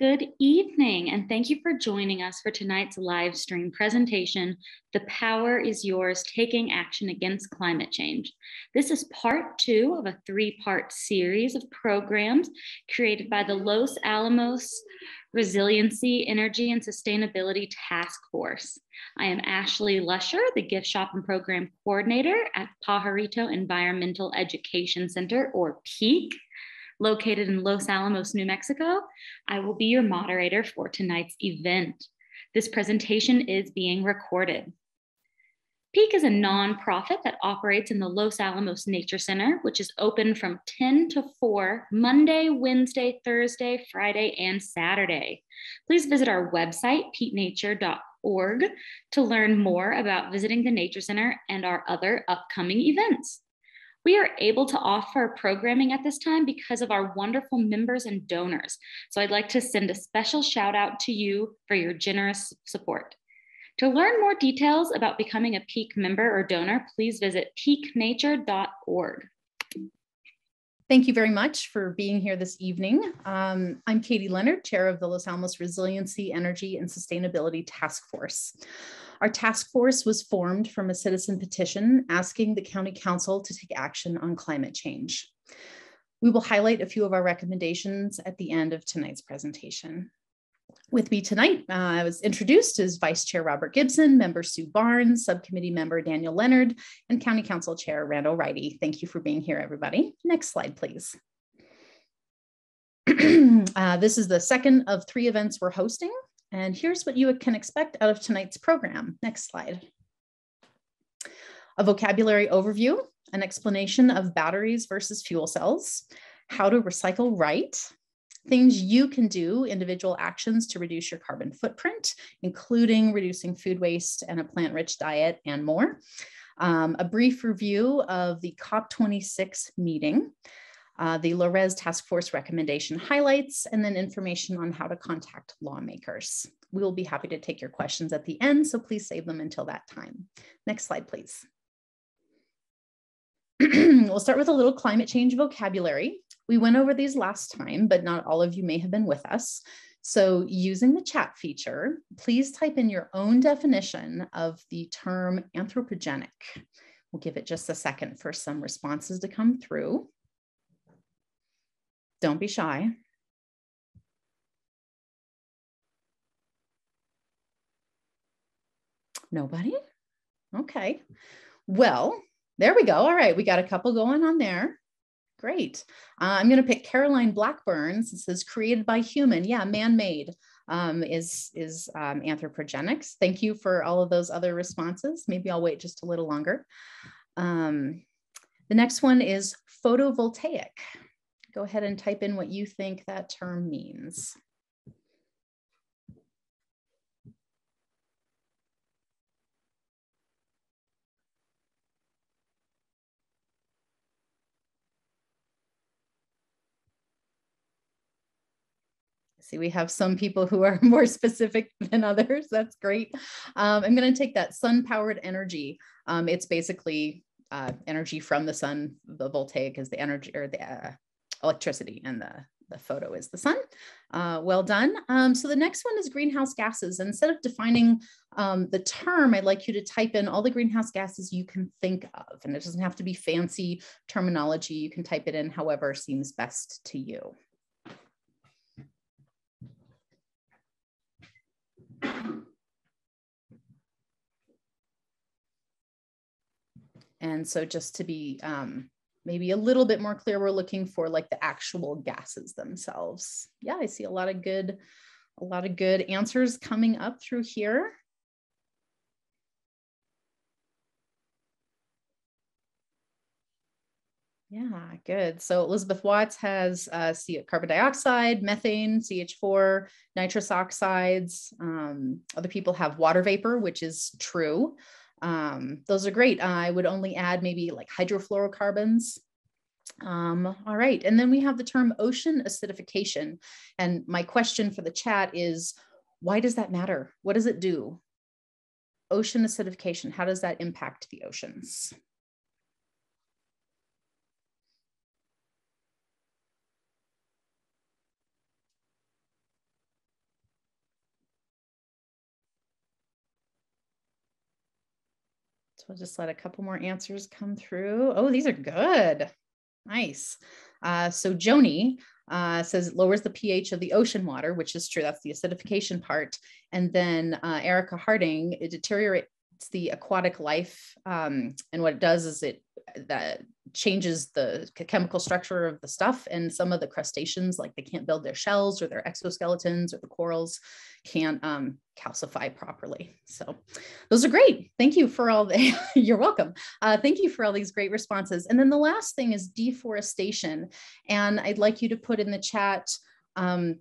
Good evening, and thank you for joining us for tonight's live stream presentation, The Power is Yours, Taking Action Against Climate Change. This is part two of a three-part series of programs created by the Los Alamos Resiliency, Energy, and Sustainability Task Force. I am Ashley Lusher, the Gift Shop and Program Coordinator at Pajarito Environmental Education Center, or PEEC located in Los Alamos, New Mexico. I will be your moderator for tonight's event. This presentation is being recorded. PEEC is a nonprofit that operates in the Los Alamos Nature Center, which is open from 10 to 4 Monday, Wednesday, Thursday, Friday, and Saturday. Please visit our website, peecnature.org, to learn more about visiting the Nature Center and our other upcoming events. We are able to offer programming at this time because of our wonderful members and donors. So I'd like to send a special shout out to you for your generous support. To learn more details about becoming a PEEC member or donor, please visit peecnature.org. Thank you very much for being here this evening. Um, I'm Katie Leonard, Chair of the Los Alamos Resiliency, Energy, and Sustainability Task Force. Our task force was formed from a citizen petition asking the County Council to take action on climate change. We will highlight a few of our recommendations at the end of tonight's presentation. With me tonight, uh, I was introduced as Vice Chair Robert Gibson, Member Sue Barnes, Subcommittee Member Daniel Leonard, and County Council Chair Randall Ryti. Thank you for being here, everybody. Next slide, please. uh, this is the second of three events we're hosting. And here's what you can expect out of tonight's program. Next slide. A vocabulary overview, an explanation of batteries versus fuel cells, how to recycle right, things you can do, individual actions to reduce your carbon footprint, including reducing food waste and a plant-rich diet and more. Um, a brief review of the COP26 meeting, uh, the LARES Task Force recommendation highlights, and then information on how to contact lawmakers. We will be happy to take your questions at the end, so please save them until that time. Next slide, please. we'll start with a little climate change vocabulary. We went over these last time, but not all of you may have been with us. So using the chat feature, please type in your own definition of the term anthropogenic. We'll give it just a second for some responses to come through. Don't be shy. Nobody? Okay. Well, there we go. All right, we got a couple going on there. Great. Uh, I'm going to pick Caroline Blackburn. It says created by human. Yeah, man-made um, is, is um, anthropogenics. Thank you for all of those other responses. Maybe I'll wait just a little longer. Um, the next one is photovoltaic go ahead and type in what you think that term means. See, we have some people who are more specific than others. That's great. Um, I'm going to take that sun powered energy. Um, it's basically uh, energy from the sun. The voltaic is the energy or the uh, electricity and the, the photo is the sun. Uh, well done. Um, so the next one is greenhouse gases. Instead of defining um, the term, I'd like you to type in all the greenhouse gases you can think of. And it doesn't have to be fancy terminology. You can type it in however seems best to you. And so just to be um, maybe a little bit more clear, we're looking for like the actual gases themselves. Yeah, I see a lot of good, a lot of good answers coming up through here. Yeah, good. So Elizabeth Watts has uh, carbon dioxide, methane, CH4, nitrous oxides. Um, other people have water vapor, which is true. Um, those are great. I would only add maybe like hydrofluorocarbons. Um, all right, and then we have the term ocean acidification. And my question for the chat is, why does that matter? What does it do? Ocean acidification, how does that impact the oceans? I'll just let a couple more answers come through. Oh, these are good. Nice. Uh, so Joni uh, says it lowers the pH of the ocean water, which is true. That's the acidification part. And then uh, Erica Harding, it deteriorates the aquatic life. Um, and what it does is it that changes the chemical structure of the stuff. And some of the crustaceans, like they can't build their shells or their exoskeletons or the corals can't um, calcify properly. So those are great. Thank you for all the, you're welcome. Uh, thank you for all these great responses. And then the last thing is deforestation. And I'd like you to put in the chat um,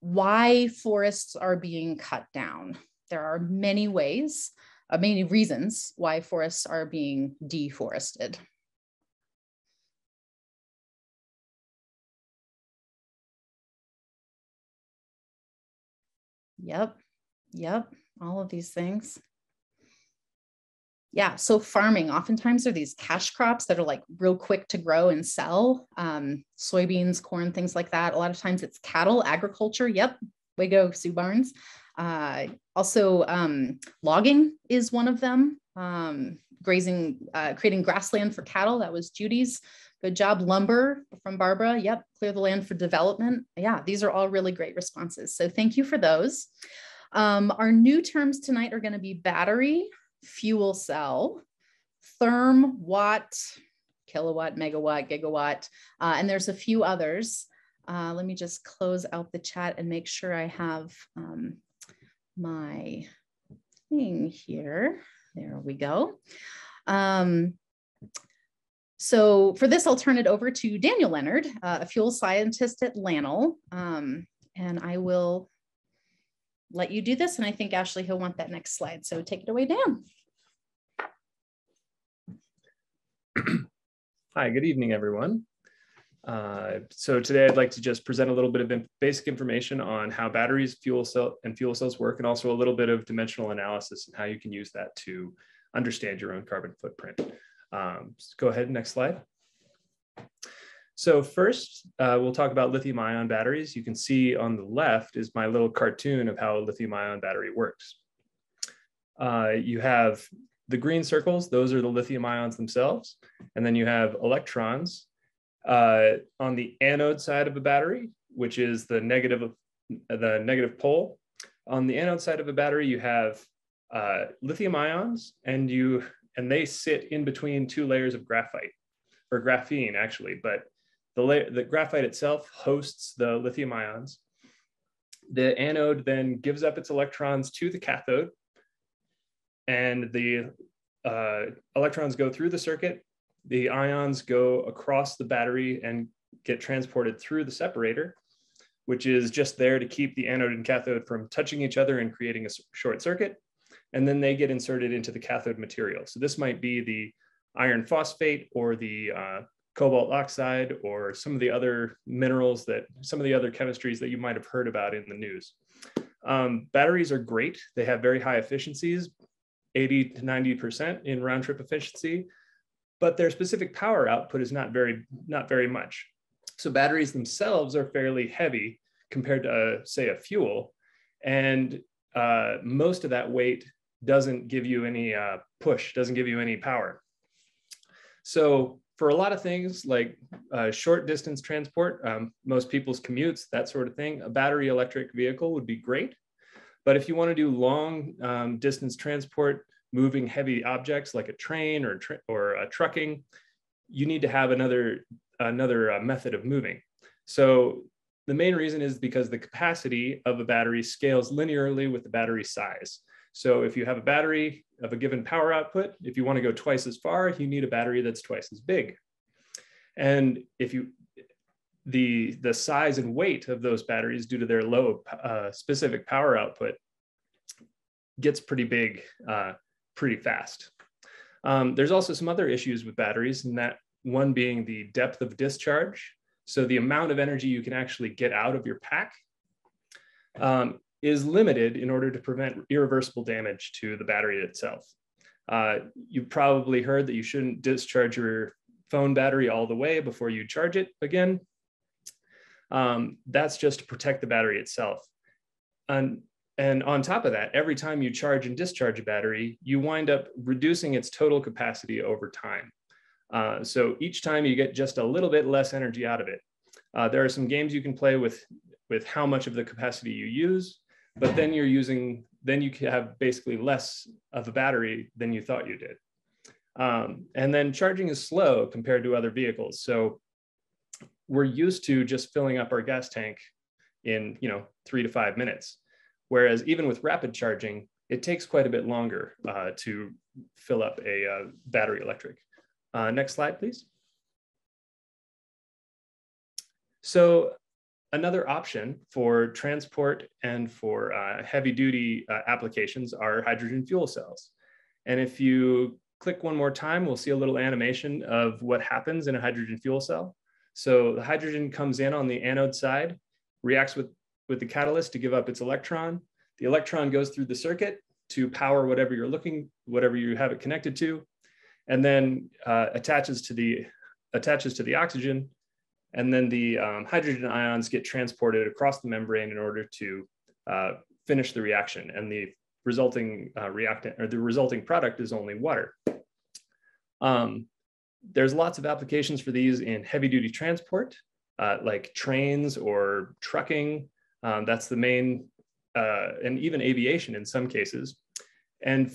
why forests are being cut down. There are many ways uh, many reasons why forests are being deforested. Yep, yep, all of these things. Yeah, so farming, oftentimes are these cash crops that are like real quick to grow and sell. Um, soybeans, corn, things like that. A lot of times it's cattle, agriculture. Yep, way go, Sue Barnes. Uh, also, um, logging is one of them. Um, grazing, uh, creating grassland for cattle. That was Judy's. Good job. Lumber from Barbara. Yep. Clear the land for development. Yeah, these are all really great responses. So thank you for those. Um, our new terms tonight are going to be battery, fuel cell, therm, watt, kilowatt, megawatt, gigawatt, uh, and there's a few others. Uh, let me just close out the chat and make sure I have um, my thing here. There we go. Um, so for this, I'll turn it over to Daniel Leonard, uh, a fuel scientist at LANL, um, and I will let you do this. And I think Ashley, he'll want that next slide. So take it away, Dan. Hi, good evening, everyone. Uh, so today I'd like to just present a little bit of basic information on how batteries, fuel cell, and fuel cells work, and also a little bit of dimensional analysis and how you can use that to understand your own carbon footprint. Um, go ahead, next slide. So first, uh, we'll talk about lithium ion batteries. You can see on the left is my little cartoon of how a lithium ion battery works. Uh, you have the green circles, those are the lithium ions themselves. And then you have electrons uh, on the anode side of a battery, which is the negative of the negative pole. On the anode side of a battery, you have uh, lithium ions, and you and they sit in between two layers of graphite or graphene, actually. But the layer, the graphite itself hosts the lithium ions. The anode then gives up its electrons to the cathode, and the uh, electrons go through the circuit the ions go across the battery and get transported through the separator, which is just there to keep the anode and cathode from touching each other and creating a short circuit. And then they get inserted into the cathode material. So this might be the iron phosphate or the uh, cobalt oxide or some of the other minerals that some of the other chemistries that you might have heard about in the news. Um, batteries are great. They have very high efficiencies, 80 to 90% in round trip efficiency but their specific power output is not very, not very much. So batteries themselves are fairly heavy compared to, uh, say, a fuel. And uh, most of that weight doesn't give you any uh, push, doesn't give you any power. So for a lot of things like uh, short distance transport, um, most people's commutes, that sort of thing, a battery electric vehicle would be great. But if you want to do long um, distance transport, moving heavy objects like a train or, tra or a trucking, you need to have another, another uh, method of moving. So the main reason is because the capacity of a battery scales linearly with the battery size. So if you have a battery of a given power output, if you want to go twice as far, you need a battery that's twice as big. And if you, the, the size and weight of those batteries due to their low uh, specific power output gets pretty big uh, pretty fast. Um, there's also some other issues with batteries, and that one being the depth of discharge. So the amount of energy you can actually get out of your pack um, is limited in order to prevent irreversible damage to the battery itself. Uh, you've probably heard that you shouldn't discharge your phone battery all the way before you charge it again. Um, that's just to protect the battery itself. And and on top of that, every time you charge and discharge a battery, you wind up reducing its total capacity over time. Uh, so each time you get just a little bit less energy out of it. Uh, there are some games you can play with, with how much of the capacity you use, but then you're using, then you can have basically less of a battery than you thought you did. Um, and then charging is slow compared to other vehicles. So we're used to just filling up our gas tank in you know three to five minutes. Whereas even with rapid charging, it takes quite a bit longer uh, to fill up a uh, battery electric. Uh, next slide, please. So another option for transport and for uh, heavy duty uh, applications are hydrogen fuel cells. And if you click one more time, we'll see a little animation of what happens in a hydrogen fuel cell. So the hydrogen comes in on the anode side, reacts with with the catalyst to give up its electron. The electron goes through the circuit to power whatever you're looking, whatever you have it connected to, and then uh, attaches to the attaches to the oxygen, and then the um, hydrogen ions get transported across the membrane in order to uh, finish the reaction, and the resulting uh, reactant or the resulting product is only water. Um, there's lots of applications for these in heavy duty transport, uh, like trains or trucking, um, that's the main, uh, and even aviation in some cases. And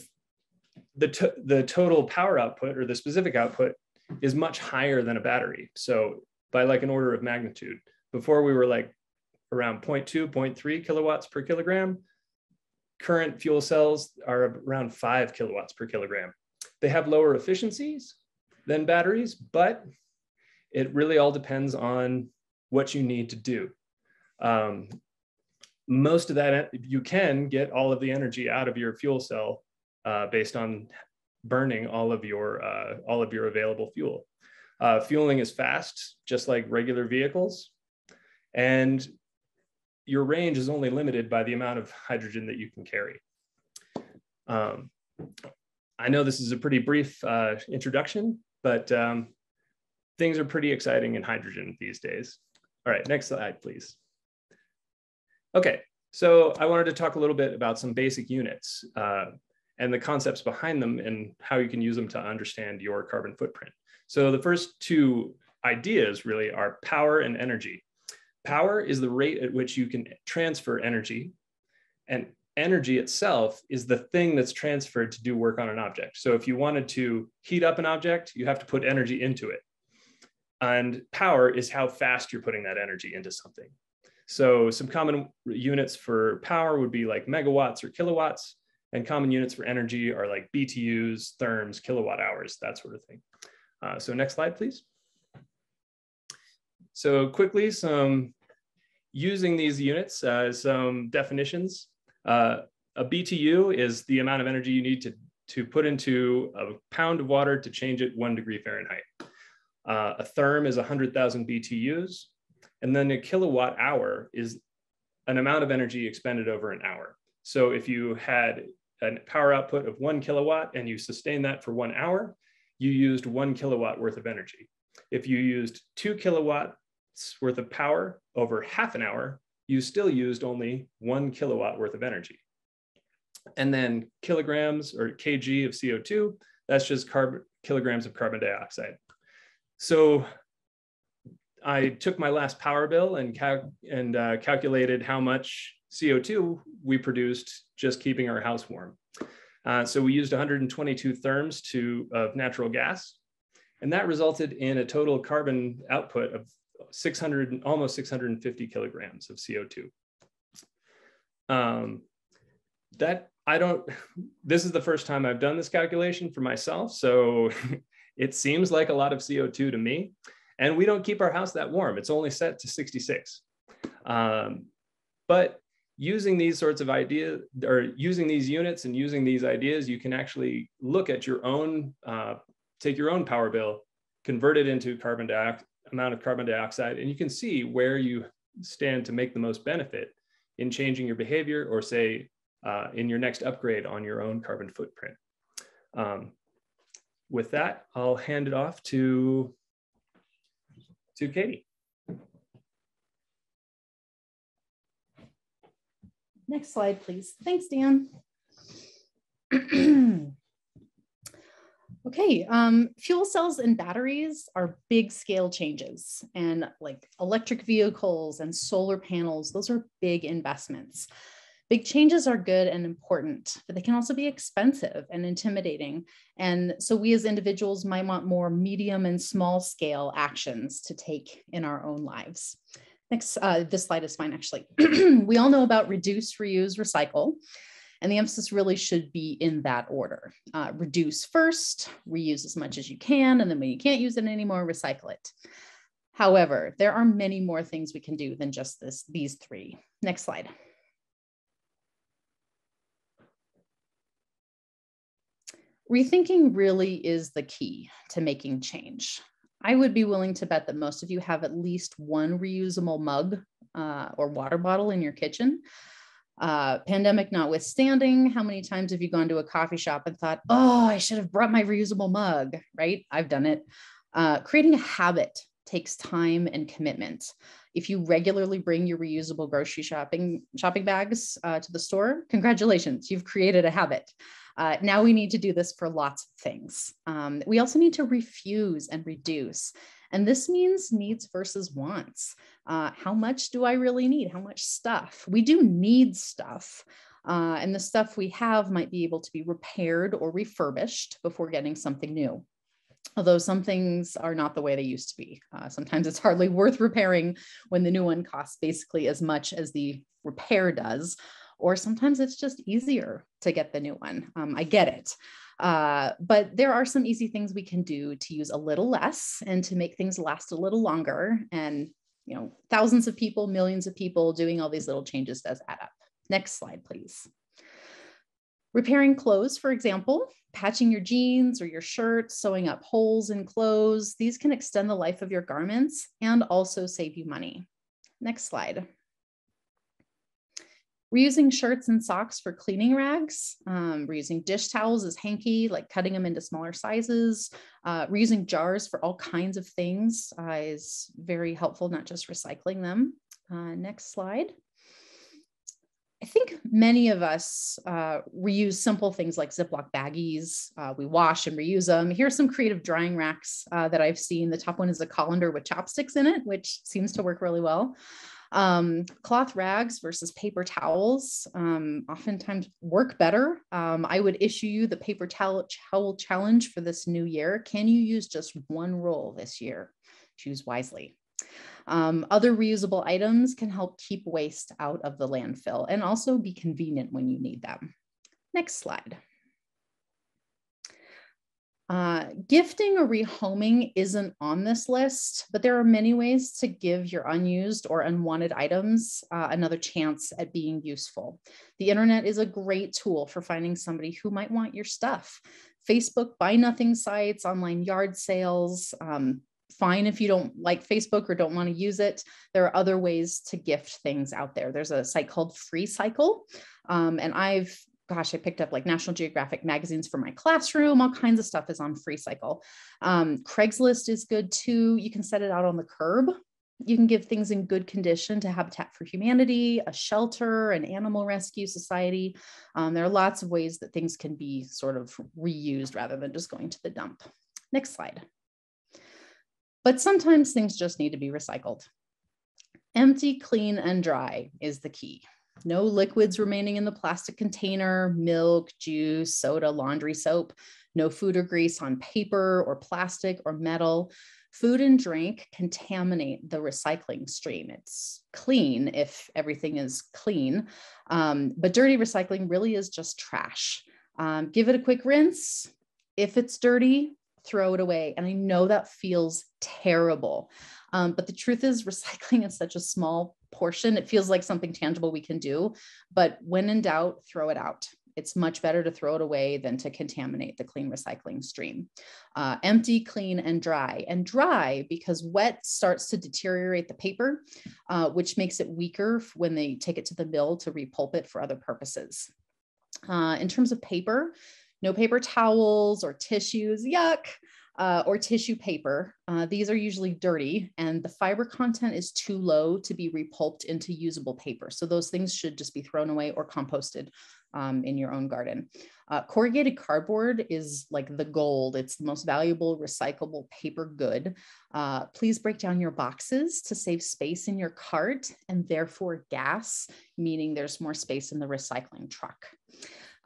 the, to the total power output or the specific output is much higher than a battery. So by like an order of magnitude. Before we were like around 0.2, 0.3 kilowatts per kilogram. Current fuel cells are around five kilowatts per kilogram. They have lower efficiencies than batteries, but it really all depends on what you need to do. Um, most of that, you can get all of the energy out of your fuel cell uh, based on burning all of your, uh, all of your available fuel. Uh, fueling is fast, just like regular vehicles. And your range is only limited by the amount of hydrogen that you can carry. Um, I know this is a pretty brief uh, introduction, but um, things are pretty exciting in hydrogen these days. All right, next slide, please. Okay, so I wanted to talk a little bit about some basic units uh, and the concepts behind them and how you can use them to understand your carbon footprint. So the first two ideas really are power and energy. Power is the rate at which you can transfer energy and energy itself is the thing that's transferred to do work on an object. So if you wanted to heat up an object, you have to put energy into it. And power is how fast you're putting that energy into something. So some common units for power would be like megawatts or kilowatts, and common units for energy are like BTUs, therms, kilowatt hours, that sort of thing. Uh, so next slide, please. So quickly, some using these units, uh, some definitions. Uh, a BTU is the amount of energy you need to, to put into a pound of water to change it one degree Fahrenheit. Uh, a therm is 100,000 BTUs. And then a kilowatt hour is an amount of energy expended over an hour. So if you had a power output of one kilowatt and you sustain that for one hour, you used one kilowatt worth of energy. If you used two kilowatts worth of power over half an hour, you still used only one kilowatt worth of energy. And then kilograms or kg of CO2, that's just carbon, kilograms of carbon dioxide. So I took my last power bill and, cal- and uh, calculated how much CO2 we produced just keeping our house warm. Uh, so we used 122 therms to, of natural gas, and that resulted in a total carbon output of 600, almost 650 kilograms of CO2. Um, that I don't, this is the first time I've done this calculation for myself. So it seems like a lot of CO2 to me. And we don't keep our house that warm. It's only set to 66. Um, but using these sorts of ideas or using these units and using these ideas, you can actually look at your own, uh, take your own power bill, convert it into carbon dioxide, amount of carbon dioxide, and you can see where you stand to make the most benefit in changing your behavior or say uh, in your next upgrade on your own carbon footprint. Um, with that, I'll hand it off to to Katie. Next slide, please. Thanks, Dan. okay, um, fuel cells and batteries are big scale changes and like electric vehicles and solar panels, those are big investments. Big changes are good and important, but they can also be expensive and intimidating. And so we as individuals might want more medium and small scale actions to take in our own lives. Next, uh, this slide is fine actually. we all know about reduce, reuse, recycle. And the emphasis really should be in that order. Uh, reduce first, reuse as much as you can, and then when you can't use it anymore, recycle it. However, there are many more things we can do than just this, these three. Next slide. Rethinking really is the key to making change. I would be willing to bet that most of you have at least one reusable mug uh, or water bottle in your kitchen. Uh, pandemic notwithstanding, how many times have you gone to a coffee shop and thought, oh, I should have brought my reusable mug, right? I've done it. Uh, creating a habit takes time and commitment. If you regularly bring your reusable grocery shopping shopping bags uh, to the store, congratulations, you've created a habit. Uh, now we need to do this for lots of things. Um, we also need to refuse and reduce. And this means needs versus wants. Uh, how much do I really need? How much stuff? We do need stuff. Uh, and the stuff we have might be able to be repaired or refurbished before getting something new. Although some things are not the way they used to be. Uh, sometimes it's hardly worth repairing when the new one costs basically as much as the repair does or sometimes it's just easier to get the new one. Um, I get it. Uh, but there are some easy things we can do to use a little less and to make things last a little longer. And, you know, thousands of people, millions of people doing all these little changes does add up. Next slide, please. Repairing clothes, for example, patching your jeans or your shirts, sewing up holes in clothes, these can extend the life of your garments and also save you money. Next slide. We're using shirts and socks for cleaning rags. Um, we're using dish towels as hanky, like cutting them into smaller sizes. Uh, we're using jars for all kinds of things uh, is very helpful, not just recycling them. Uh, next slide. I think many of us uh, reuse simple things like Ziploc baggies. Uh, we wash and reuse them. Here's some creative drying racks uh, that I've seen. The top one is a colander with chopsticks in it, which seems to work really well. Um, cloth rags versus paper towels um, oftentimes work better. Um, I would issue you the paper towel, towel challenge for this new year. Can you use just one roll this year? Choose wisely. Um, other reusable items can help keep waste out of the landfill and also be convenient when you need them. Next slide. Uh, gifting or rehoming isn't on this list, but there are many ways to give your unused or unwanted items uh, another chance at being useful. The internet is a great tool for finding somebody who might want your stuff. Facebook buy nothing sites, online yard sales, um, fine if you don't like Facebook or don't want to use it. There are other ways to gift things out there. There's a site called FreeCycle, um, and I've gosh, I picked up like National Geographic magazines for my classroom. All kinds of stuff is on FreeCycle. Um, Craigslist is good too. You can set it out on the curb. You can give things in good condition to Habitat for Humanity, a shelter, an animal rescue society. Um, there are lots of ways that things can be sort of reused rather than just going to the dump. Next slide. But sometimes things just need to be recycled. Empty, clean, and dry is the key no liquids remaining in the plastic container, milk, juice, soda, laundry soap, no food or grease on paper or plastic or metal. Food and drink contaminate the recycling stream. It's clean if everything is clean, um, but dirty recycling really is just trash. Um, give it a quick rinse. If it's dirty, throw it away. And I know that feels terrible. Um, but the truth is, recycling is such a small portion. It feels like something tangible we can do. But when in doubt, throw it out. It's much better to throw it away than to contaminate the clean recycling stream. Uh, empty, clean, and dry. And dry because wet starts to deteriorate the paper, uh, which makes it weaker when they take it to the mill to repulp it for other purposes. Uh, in terms of paper, no paper towels or tissues, yuck. Uh, or tissue paper. Uh, these are usually dirty and the fiber content is too low to be repulped into usable paper. So those things should just be thrown away or composted um, in your own garden. Uh, corrugated cardboard is like the gold. It's the most valuable recyclable paper good. Uh, please break down your boxes to save space in your cart and therefore gas, meaning there's more space in the recycling truck.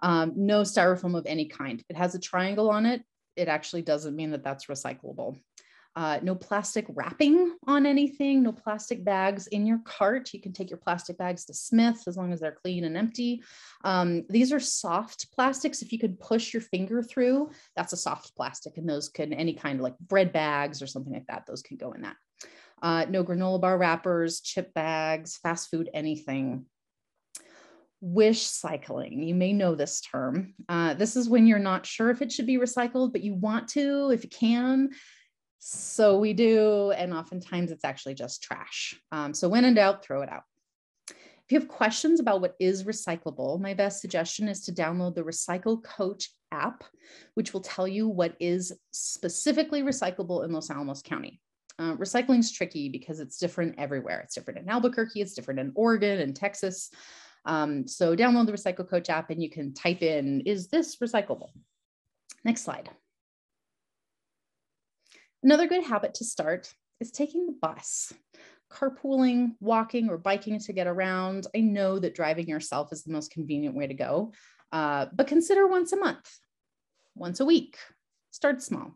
Um, no styrofoam of any kind. It has a triangle on it it actually doesn't mean that that's recyclable. Uh, no plastic wrapping on anything, no plastic bags in your cart. You can take your plastic bags to Smith as long as they're clean and empty. Um, these are soft plastics. If you could push your finger through, that's a soft plastic. And those can, any kind of like bread bags or something like that, those can go in that. Uh, no granola bar wrappers, chip bags, fast food, anything wish cycling. You may know this term. Uh, this is when you're not sure if it should be recycled, but you want to if you can. So we do, and oftentimes it's actually just trash. Um, so when in doubt, throw it out. If you have questions about what is recyclable, my best suggestion is to download the Recycle Coach app, which will tell you what is specifically recyclable in Los Alamos County. Uh, recycling is tricky because it's different everywhere. It's different in Albuquerque, it's different in Oregon and Texas. Um, so download the Recycle Coach app and you can type in, is this recyclable? Next slide. Another good habit to start is taking the bus. Carpooling, walking, or biking to get around. I know that driving yourself is the most convenient way to go, uh, but consider once a month, once a week. Start small.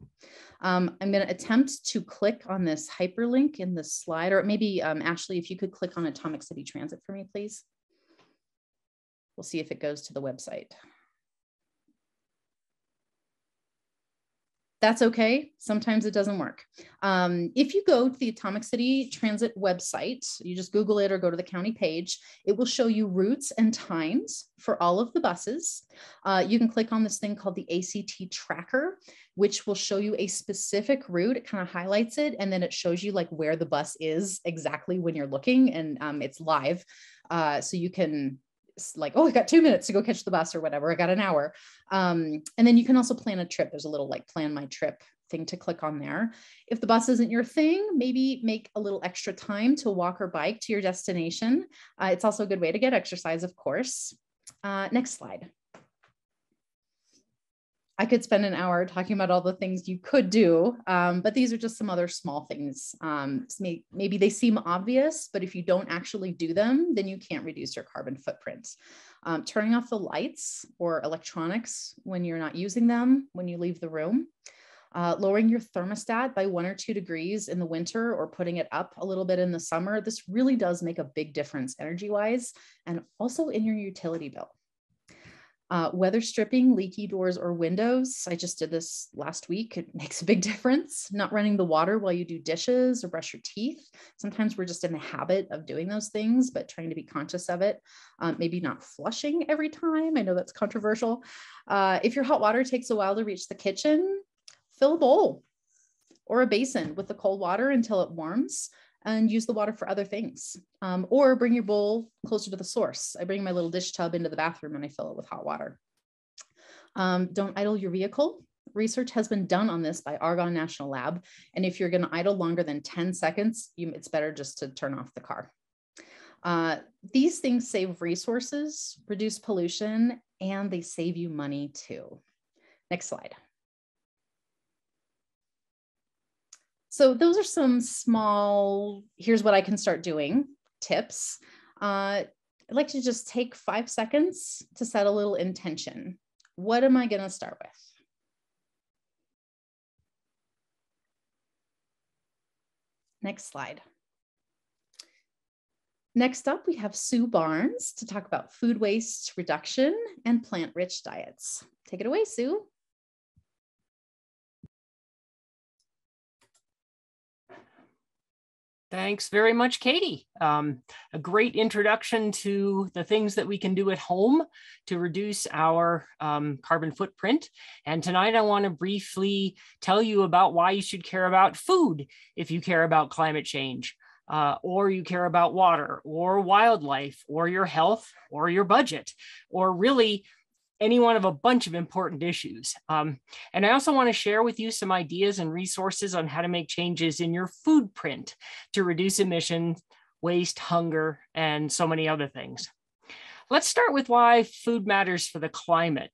Um, I'm going to attempt to click on this hyperlink in the slide, or maybe um, Ashley, if you could click on Atomic City Transit for me, please. We'll see if it goes to the website. That's okay. Sometimes it doesn't work. Um, if you go to the Atomic City Transit website, you just Google it or go to the county page, it will show you routes and times for all of the buses. Uh, you can click on this thing called the ACT tracker, which will show you a specific route. It kind of highlights it and then it shows you like where the bus is exactly when you're looking and um, it's live. Uh, so you can like, oh, I got two minutes to go catch the bus or whatever. I got an hour. Um, and then you can also plan a trip. There's a little like plan my trip thing to click on there. If the bus isn't your thing, maybe make a little extra time to walk or bike to your destination. Uh, it's also a good way to get exercise, of course. Uh, next slide. I could spend an hour talking about all the things you could do, um, but these are just some other small things. Um, may, maybe they seem obvious, but if you don't actually do them, then you can't reduce your carbon footprint. Um, turning off the lights or electronics when you're not using them when you leave the room. Uh, lowering your thermostat by one or two degrees in the winter or putting it up a little bit in the summer, this really does make a big difference energy wise and also in your utility bill. Uh, weather stripping leaky doors or windows. I just did this last week. It makes a big difference. Not running the water while you do dishes or brush your teeth. Sometimes we're just in the habit of doing those things, but trying to be conscious of it. Um, maybe not flushing every time. I know that's controversial. Uh, if your hot water takes a while to reach the kitchen, fill a bowl or a basin with the cold water until it warms and use the water for other things. Um, or bring your bowl closer to the source. I bring my little dish tub into the bathroom and I fill it with hot water. Um, don't idle your vehicle. Research has been done on this by Argonne National Lab. And if you're going to idle longer than 10 seconds, you, it's better just to turn off the car. Uh, these things save resources, reduce pollution, and they save you money too. Next slide. So those are some small, here's what I can start doing tips. Uh, I'd like to just take five seconds to set a little intention. What am I going to start with? Next slide. Next up, we have Sue Barnes to talk about food waste reduction and plant-rich diets. Take it away, Sue. Thanks very much, Katie. Um, a great introduction to the things that we can do at home to reduce our um, carbon footprint. And tonight I want to briefly tell you about why you should care about food if you care about climate change, uh, or you care about water, or wildlife, or your health, or your budget, or really any one of a bunch of important issues. Um, and I also want to share with you some ideas and resources on how to make changes in your food print to reduce emissions, waste, hunger, and so many other things. Let's start with why food matters for the climate.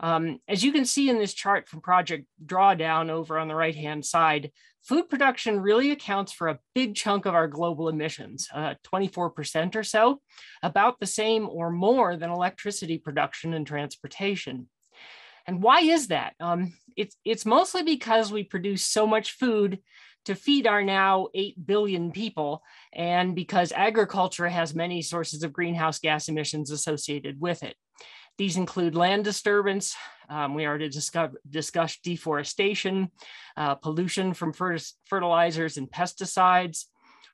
Um, as you can see in this chart from Project Drawdown over on the right-hand side, food production really accounts for a big chunk of our global emissions, uh, 24% or so, about the same or more than electricity production and transportation. And why is that? Um, it's, it's mostly because we produce so much food to feed our now 8 billion people, and because agriculture has many sources of greenhouse gas emissions associated with it. These include land disturbance. Um, we already discuss, discussed deforestation, uh, pollution from fertilizers and pesticides,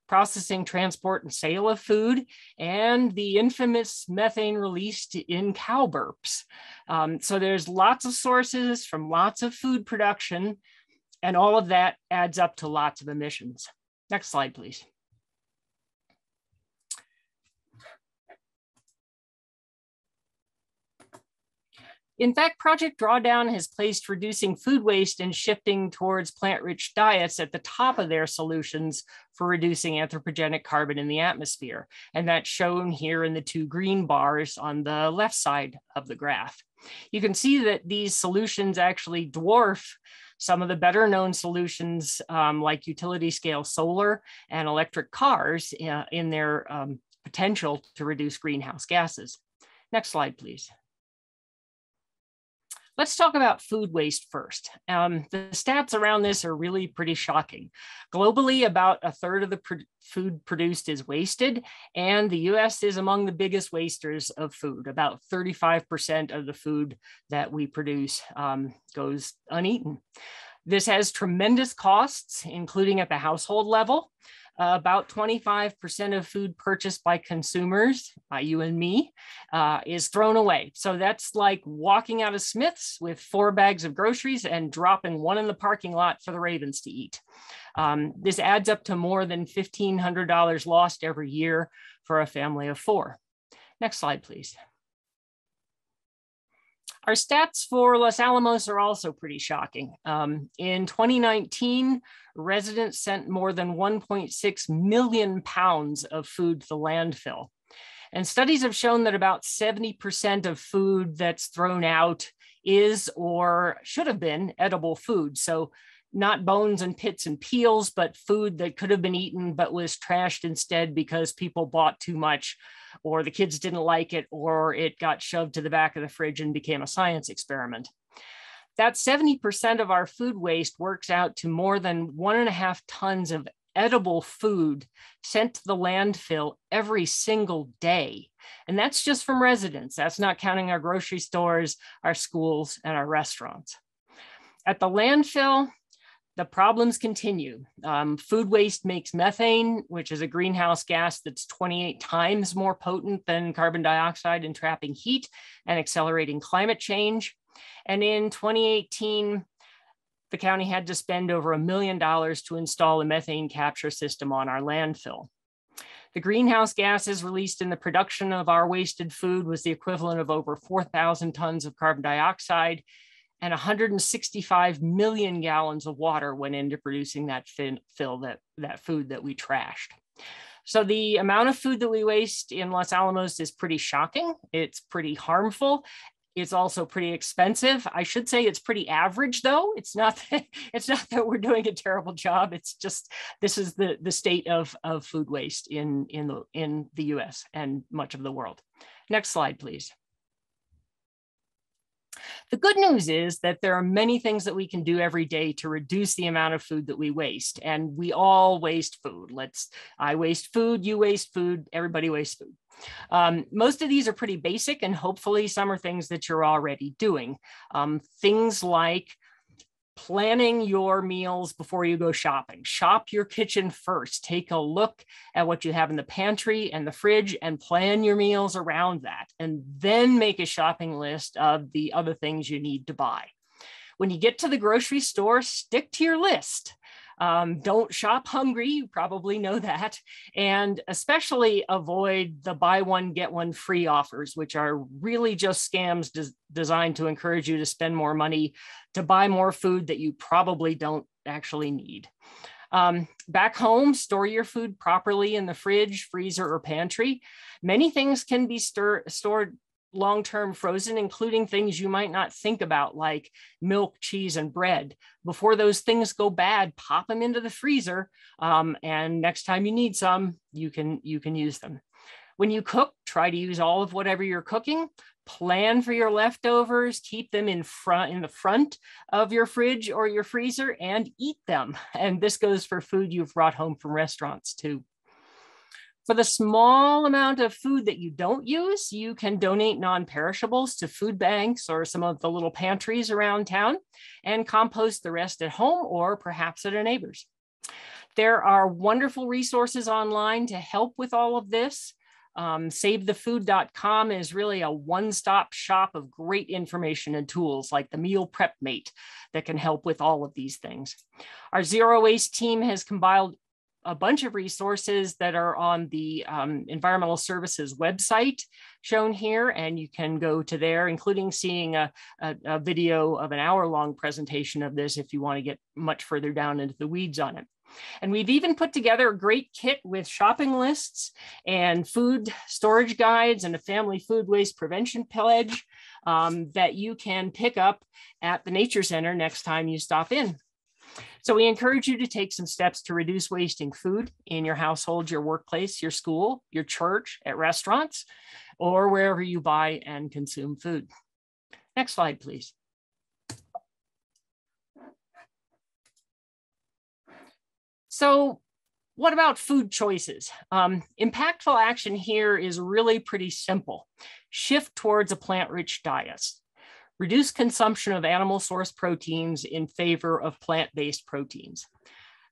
processing, transport, and sale of food, and the infamous methane released in cow burps. Um, so there's lots of sources from lots of food production, and all of that adds up to lots of emissions. Next slide, please. In fact, Project Drawdown has placed reducing food waste and shifting towards plant-rich diets at the top of their solutions for reducing anthropogenic carbon in the atmosphere. And that's shown here in the two green bars on the left side of the graph. You can see that these solutions actually dwarf some of the better known solutions um, like utility scale solar and electric cars uh, in their um, potential to reduce greenhouse gases. Next slide, please. Let's talk about food waste first. Um, the stats around this are really pretty shocking. Globally, about a third of the pro food produced is wasted, and the US is among the biggest wasters of food. About 35% of the food that we produce um, goes uneaten. This has tremendous costs, including at the household level. Uh, about 25% of food purchased by consumers, by you and me, uh, is thrown away. So that's like walking out of Smith's with four bags of groceries and dropping one in the parking lot for the ravens to eat. Um, this adds up to more than $1,500 lost every year for a family of four. Next slide, please. Our stats for Los Alamos are also pretty shocking. Um, in 2019, residents sent more than 1.6 million pounds of food to the landfill. And studies have shown that about 70% of food that's thrown out is or should have been edible food. So not bones and pits and peels, but food that could have been eaten but was trashed instead because people bought too much, or the kids didn't like it, or it got shoved to the back of the fridge and became a science experiment. That 70% of our food waste works out to more than one and a half tons of edible food sent to the landfill every single day. And that's just from residents. That's not counting our grocery stores, our schools, and our restaurants. At the landfill, the problems continue. Um, food waste makes methane, which is a greenhouse gas that's 28 times more potent than carbon dioxide in trapping heat and accelerating climate change. And in 2018, the county had to spend over a million dollars to install a methane capture system on our landfill. The greenhouse gases released in the production of our wasted food was the equivalent of over 4,000 tons of carbon dioxide and 165 million gallons of water went into producing that fin, fill that, that food that we trashed. So the amount of food that we waste in Los Alamos is pretty shocking. It's pretty harmful. It's also pretty expensive. I should say it's pretty average though. It's not that, it's not that we're doing a terrible job. It's just this is the the state of of food waste in in the in the US and much of the world. Next slide please. The good news is that there are many things that we can do every day to reduce the amount of food that we waste. And we all waste food. Let's, I waste food, you waste food, everybody wastes food. Um, most of these are pretty basic and hopefully some are things that you're already doing. Um, things like planning your meals before you go shopping. Shop your kitchen first. Take a look at what you have in the pantry and the fridge and plan your meals around that. And then make a shopping list of the other things you need to buy. When you get to the grocery store, stick to your list. Um, don't shop hungry, you probably know that. And especially avoid the buy one, get one free offers, which are really just scams des designed to encourage you to spend more money to buy more food that you probably don't actually need. Um, back home, store your food properly in the fridge, freezer, or pantry. Many things can be stored long-term frozen, including things you might not think about like milk, cheese, and bread. Before those things go bad, pop them into the freezer. Um, and next time you need some, you can, you can use them. When you cook, try to use all of whatever you're cooking. Plan for your leftovers, keep them in front in the front of your fridge or your freezer and eat them. And this goes for food you've brought home from restaurants too. For the small amount of food that you don't use, you can donate non-perishables to food banks or some of the little pantries around town and compost the rest at home or perhaps at a neighbor's. There are wonderful resources online to help with all of this. Um, SaveTheFood.com is really a one-stop shop of great information and tools like the Meal Prep Mate that can help with all of these things. Our Zero Waste team has compiled a bunch of resources that are on the um, Environmental Services website shown here, and you can go to there, including seeing a, a, a video of an hour long presentation of this if you want to get much further down into the weeds on it. And we've even put together a great kit with shopping lists and food storage guides and a family food waste prevention pledge um, that you can pick up at the Nature Center next time you stop in. So we encourage you to take some steps to reduce wasting food in your household, your workplace, your school, your church, at restaurants, or wherever you buy and consume food. Next slide, please. So what about food choices? Um, impactful action here is really pretty simple. Shift towards a plant-rich diet reduce consumption of animal source proteins in favor of plant-based proteins.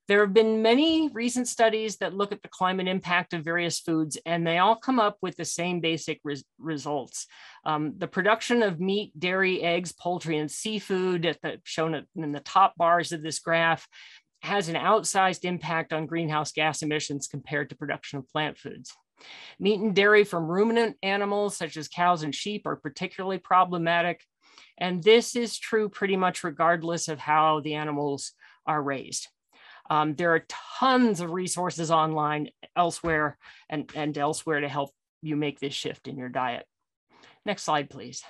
There have been many recent studies that look at the climate impact of various foods, and they all come up with the same basic res results. Um, the production of meat, dairy, eggs, poultry, and seafood, at the, shown in the top bars of this graph, has an outsized impact on greenhouse gas emissions compared to production of plant foods. Meat and dairy from ruminant animals, such as cows and sheep, are particularly problematic. And this is true pretty much regardless of how the animals are raised. Um, there are tons of resources online elsewhere and, and elsewhere to help you make this shift in your diet. Next slide, please.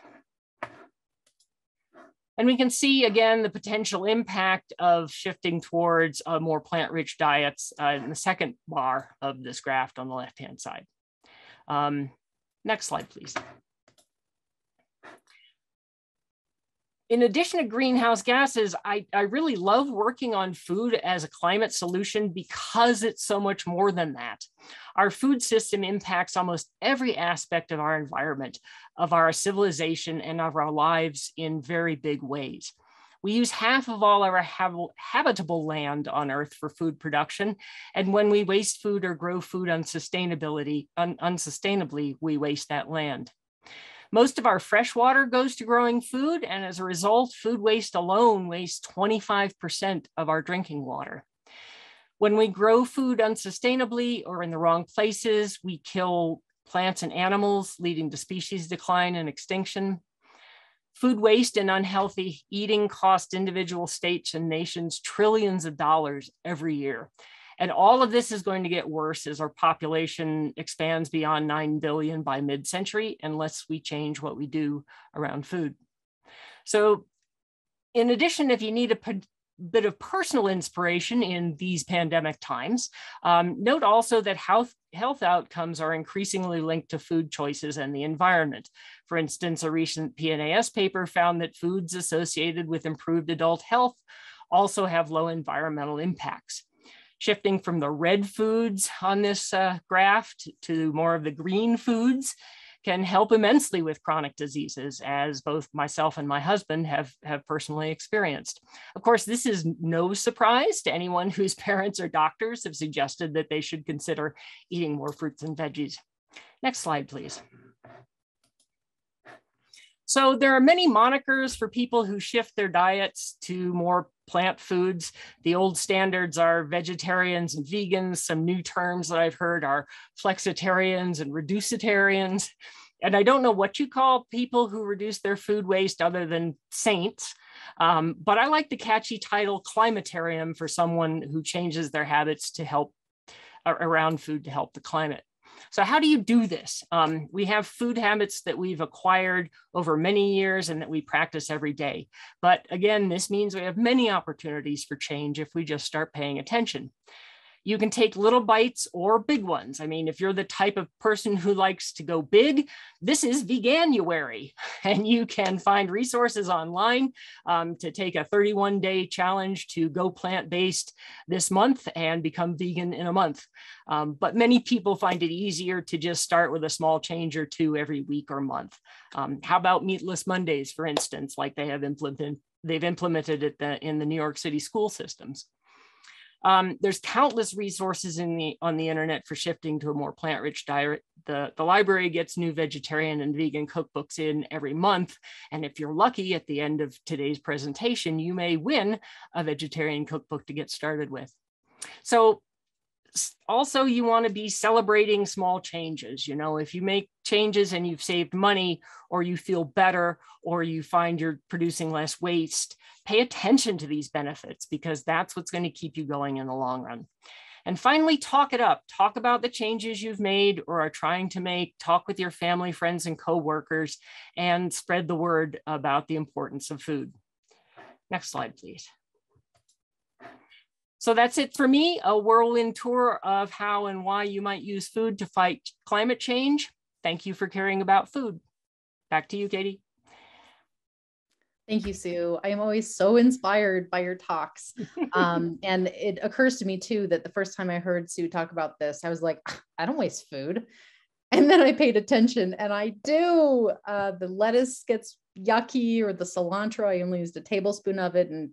And we can see again the potential impact of shifting towards uh, more plant-rich diets uh, in the second bar of this graph on the left-hand side. Um, next slide, please. In addition to greenhouse gases, I, I really love working on food as a climate solution because it's so much more than that. Our food system impacts almost every aspect of our environment, of our civilization, and of our lives in very big ways. We use half of all our habitable land on Earth for food production. And when we waste food or grow food unsustainability, un unsustainably, we waste that land. Most of our fresh water goes to growing food, and as a result, food waste alone wastes 25% of our drinking water. When we grow food unsustainably or in the wrong places, we kill plants and animals, leading to species decline and extinction. Food waste and unhealthy eating cost individual states and nations trillions of dollars every year. And all of this is going to get worse as our population expands beyond 9 billion by mid century, unless we change what we do around food. So, in addition, if you need a bit of personal inspiration in these pandemic times, um, note also that health, health outcomes are increasingly linked to food choices and the environment. For instance, a recent PNAS paper found that foods associated with improved adult health also have low environmental impacts shifting from the red foods on this uh, graph to, more of the green foods can help immensely with chronic diseases, as both myself and my husband have, have personally experienced. Of course, this is no surprise to anyone whose parents or doctors have suggested that they should consider eating more fruits and veggies. Next slide, please. So there are many monikers for people who shift their diets to more plant foods. The old standards are vegetarians and vegans. Some new terms that I've heard are flexitarians and reducitarians. And I don't know what you call people who reduce their food waste other than saints. Um, but I like the catchy title climatarian for someone who changes their habits to help around food to help the climate. So how do you do this? Um, we have food habits that we've acquired over many years and that we practice every day. But again, this means we have many opportunities for change if we just start paying attention. You can take little bites or big ones. I mean, if you're the type of person who likes to go big, this is Veganuary, and you can find resources online um, to take a 31 day challenge to go plant based this month and become vegan in a month. Um, but many people find it easier to just start with a small change or two every week or month. Um, how about meatless Mondays, for instance, like they have implemented? They've implemented it in the New York City school systems. Um, there's countless resources in the on the internet for shifting to a more plant-rich diet. The, the library gets new vegetarian and vegan cookbooks in every month. And if you're lucky at the end of today's presentation, you may win a vegetarian cookbook to get started with. So also you want to be celebrating small changes you know if you make changes and you've saved money or you feel better or you find you're producing less waste pay attention to these benefits because that's what's going to keep you going in the long run. And finally talk it up. Talk about the changes you've made or are trying to make. Talk with your family friends and coworkers and spread the word about the importance of food. Next slide please so that's it for me, a whirlwind tour of how and why you might use food to fight climate change. Thank you for caring about food. Back to you, Katie. Thank you, Sue. I am always so inspired by your talks. Um, and it occurs to me too that the first time I heard Sue talk about this, I was like, I don't waste food. And then I paid attention and I do. Uh, the lettuce gets yucky or the cilantro, I only used a tablespoon of it and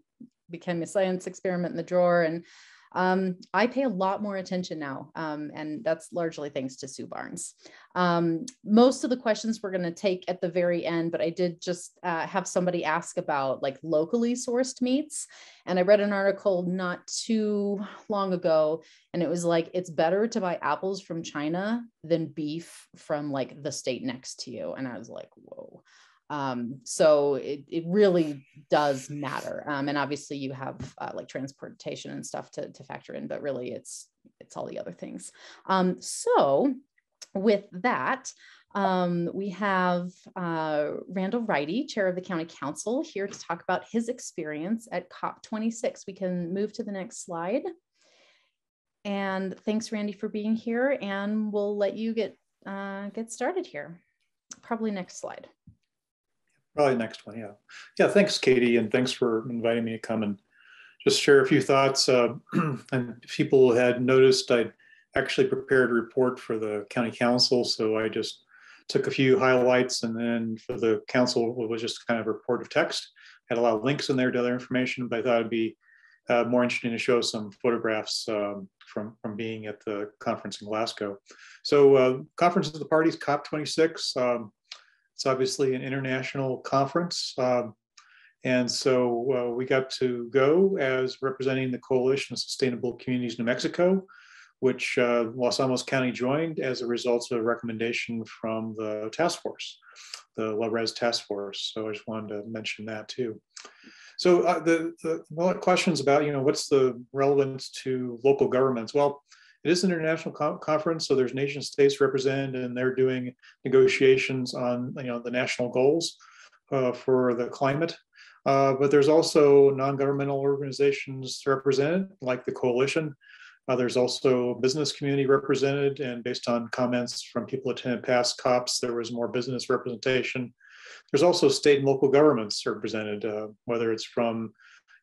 became a science experiment in the drawer. And um, I pay a lot more attention now, um, and that's largely thanks to Sue Barnes. Um, most of the questions we're going to take at the very end, but I did just uh, have somebody ask about like locally sourced meats. And I read an article not too long ago, and it was like, it's better to buy apples from China than beef from like the state next to you. And I was like, whoa. Um, so it, it really does matter. Um, and obviously you have uh, like transportation and stuff to, to factor in, but really it's, it's all the other things. Um, so with that, um, we have uh, Randall Ryti, chair of the county council here to talk about his experience at COP26. We can move to the next slide. And thanks Randy for being here and we'll let you get, uh, get started here. Probably next slide. Probably next one, yeah. Yeah, thanks, Katie, and thanks for inviting me to come and just share a few thoughts. Uh, and people had noticed I'd actually prepared a report for the county council, so I just took a few highlights, and then for the council, it was just kind of a report of text. Had a lot of links in there to other information, but I thought it'd be uh, more interesting to show some photographs um, from, from being at the conference in Glasgow. So uh, Conference of the Parties, COP26, um, it's obviously an international conference. Um, and so uh, we got to go as representing the Coalition of Sustainable Communities New Mexico, which uh, Los Alamos County joined as a result of a recommendation from the task force, the LARES task force. So I just wanted to mention that too. So uh, the, the questions about, you know, what's the relevance to local governments? Well, it is an international co conference, so there's nation states represented, and they're doing negotiations on you know the national goals uh, for the climate. Uh, but there's also non-governmental organizations represented, like the coalition. Uh, there's also business community represented, and based on comments from people attending past COPs, there was more business representation. There's also state and local governments represented, uh, whether it's from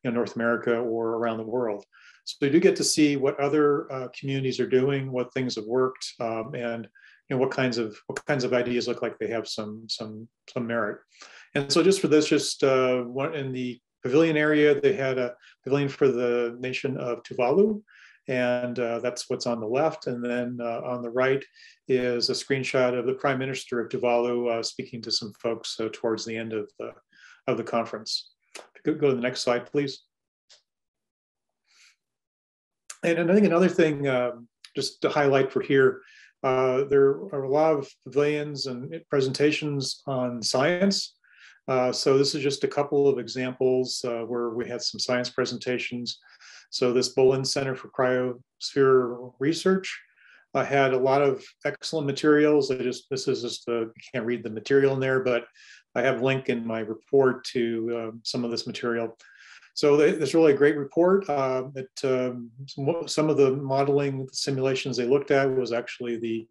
you know, North America or around the world. So you do get to see what other uh, communities are doing, what things have worked, um, and you know what kinds of what kinds of ideas look like they have some some some merit. And so just for this, just uh, in the pavilion area, they had a pavilion for the nation of Tuvalu, and uh, that's what's on the left. And then uh, on the right is a screenshot of the Prime Minister of Tuvalu uh, speaking to some folks uh, towards the end of the of the conference. Go to the next slide, please. And, and I think another thing, um, just to highlight for here, uh, there are a lot of pavilions and presentations on science. Uh, so this is just a couple of examples uh, where we had some science presentations. So this Bolin Center for Cryosphere Research uh, had a lot of excellent materials. I just, this is just, a, you can't read the material in there, but I have a link in my report to um, some of this material. So it's really a great report. Uh, um, some of the modeling simulations they looked at was actually the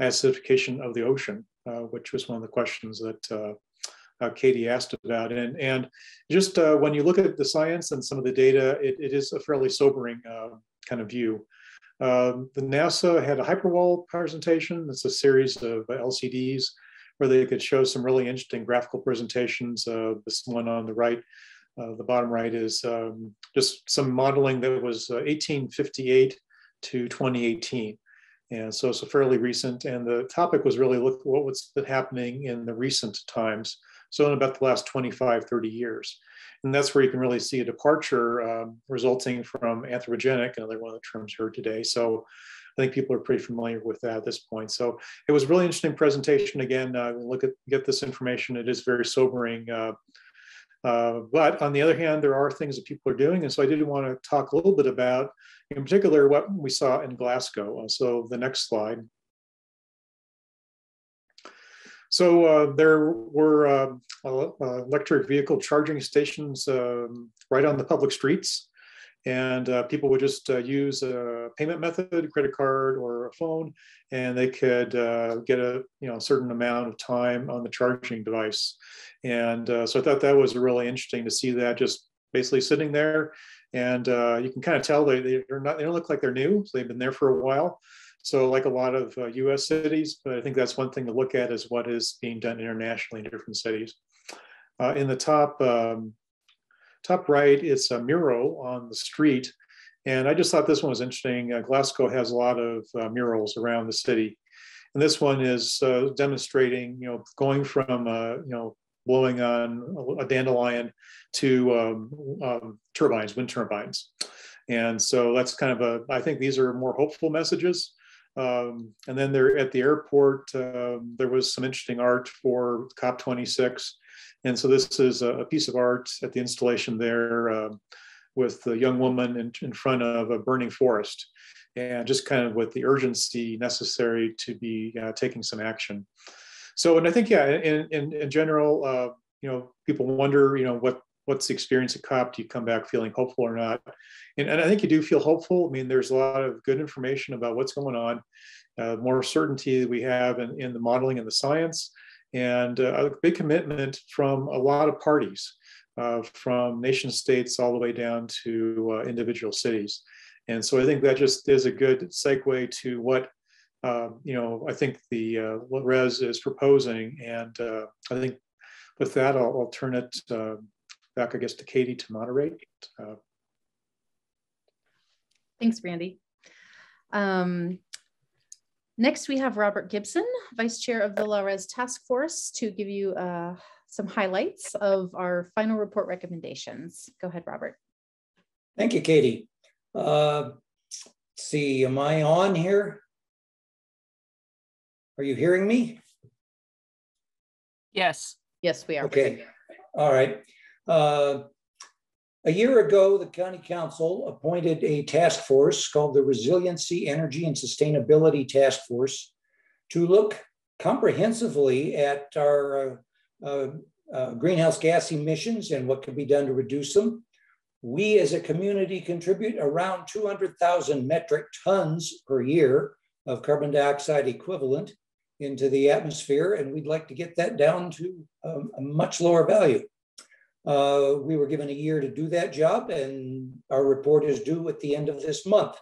acidification of the ocean, uh, which was one of the questions that uh, uh Katie asked about. And, and just uh, when you look at the science and some of the data, it, it is a fairly sobering uh, kind of view. Um, the NASA had a hyperwall presentation. It's a series of LCDs where they could show some really interesting graphical presentations. this one on the right uh, the bottom right is um, just some modeling that was uh, 1858 to 2018. And so it's a fairly recent, and the topic was really look what was happening in the recent times. So in about the last 25, 30 years. And that's where you can really see a departure um, resulting from anthropogenic, another one of the terms heard today. So I think people are pretty familiar with that at this point. So it was really interesting presentation. Again, uh, look at get this information. It is very sobering uh, uh, but on the other hand, there are things that people are doing. And so I did want to talk a little bit about, in particular, what we saw in Glasgow. So the next slide. So uh, there were uh, electric vehicle charging stations um, right on the public streets and uh, people would just uh, use a payment method, credit card or a phone, and they could uh, get a you know certain amount of time on the charging device. And uh, so I thought that was really interesting to see that just basically sitting there, and uh, you can kind of tell they they're not they don't look like they're new, so they've been there for a while. So like a lot of U.S. Uh, cities, but I think that's one thing to look at is what is being done internationally in different cities. in the top. Um, top right, it's a mural on the street. And I just thought this one was interesting. Uh, Glasgow has a lot of uh, murals around the city. And this one is uh, demonstrating, you know, going from, uh, you know, blowing on a dandelion to um, um, turbines, wind turbines. And so that's kind of a, I think these are more hopeful messages. Um, and then there at the airport, um, there was some interesting art for COP26 and so this is a, piece of art at the installation there uh, with a young woman in, in, front of a burning forest and just kind of with the urgency necessary to be uh, taking some action. So, and I think, yeah, in, in, in general, uh, you know, people wonder, you know, what what's the experience at COP? Do you come back feeling hopeful or not? And, and I think you do feel hopeful. I mean, there's a lot of good information about what's going on, uh, more certainty that we have in, in the modeling and the science and uh, a big commitment from a lot of parties, uh, from nation states all the way down to uh, individual cities. And so I think that just is a good segue to what um, you know. I think the uh, what Res is proposing, and uh, I think with that, I'll, I'll turn it uh, back, I guess, to Katie to moderate. Thanks, Randy. Um, Next, we have Robert Gibson, Vice Chair of the LARES Task Force, to give you uh, some highlights of our final report recommendations. Go ahead, Robert. Thank you, Katie. Uh, see, am I on here? Are you hearing me? Yes. Yes, we are. Okay. All right. Uh, a year ago, the County Council appointed a task force called the Resiliency, Energy, and Sustainability Task Force to look comprehensively at our uh, uh, uh, greenhouse gas emissions and what can be done to reduce them. We as a community contribute around 200,000 metric tons per year of carbon dioxide equivalent into the atmosphere, and we'd like to get that down to um, a much lower value. Uh, we were given a year to do that job, and our report is due at the end of this month.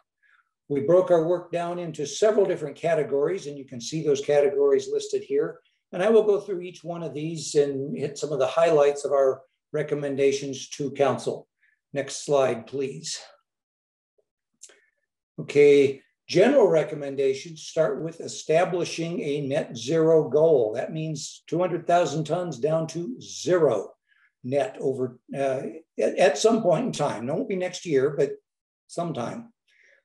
We broke our work down into several different categories, and you can see those categories listed here. And I will go through each one of these and hit some of the highlights of our recommendations to council. Next slide, please. Okay, general recommendations start with establishing a net zero goal. That means 200,000 tons down to zero net over uh, at, at, some point in time. It won't be next year, but sometime.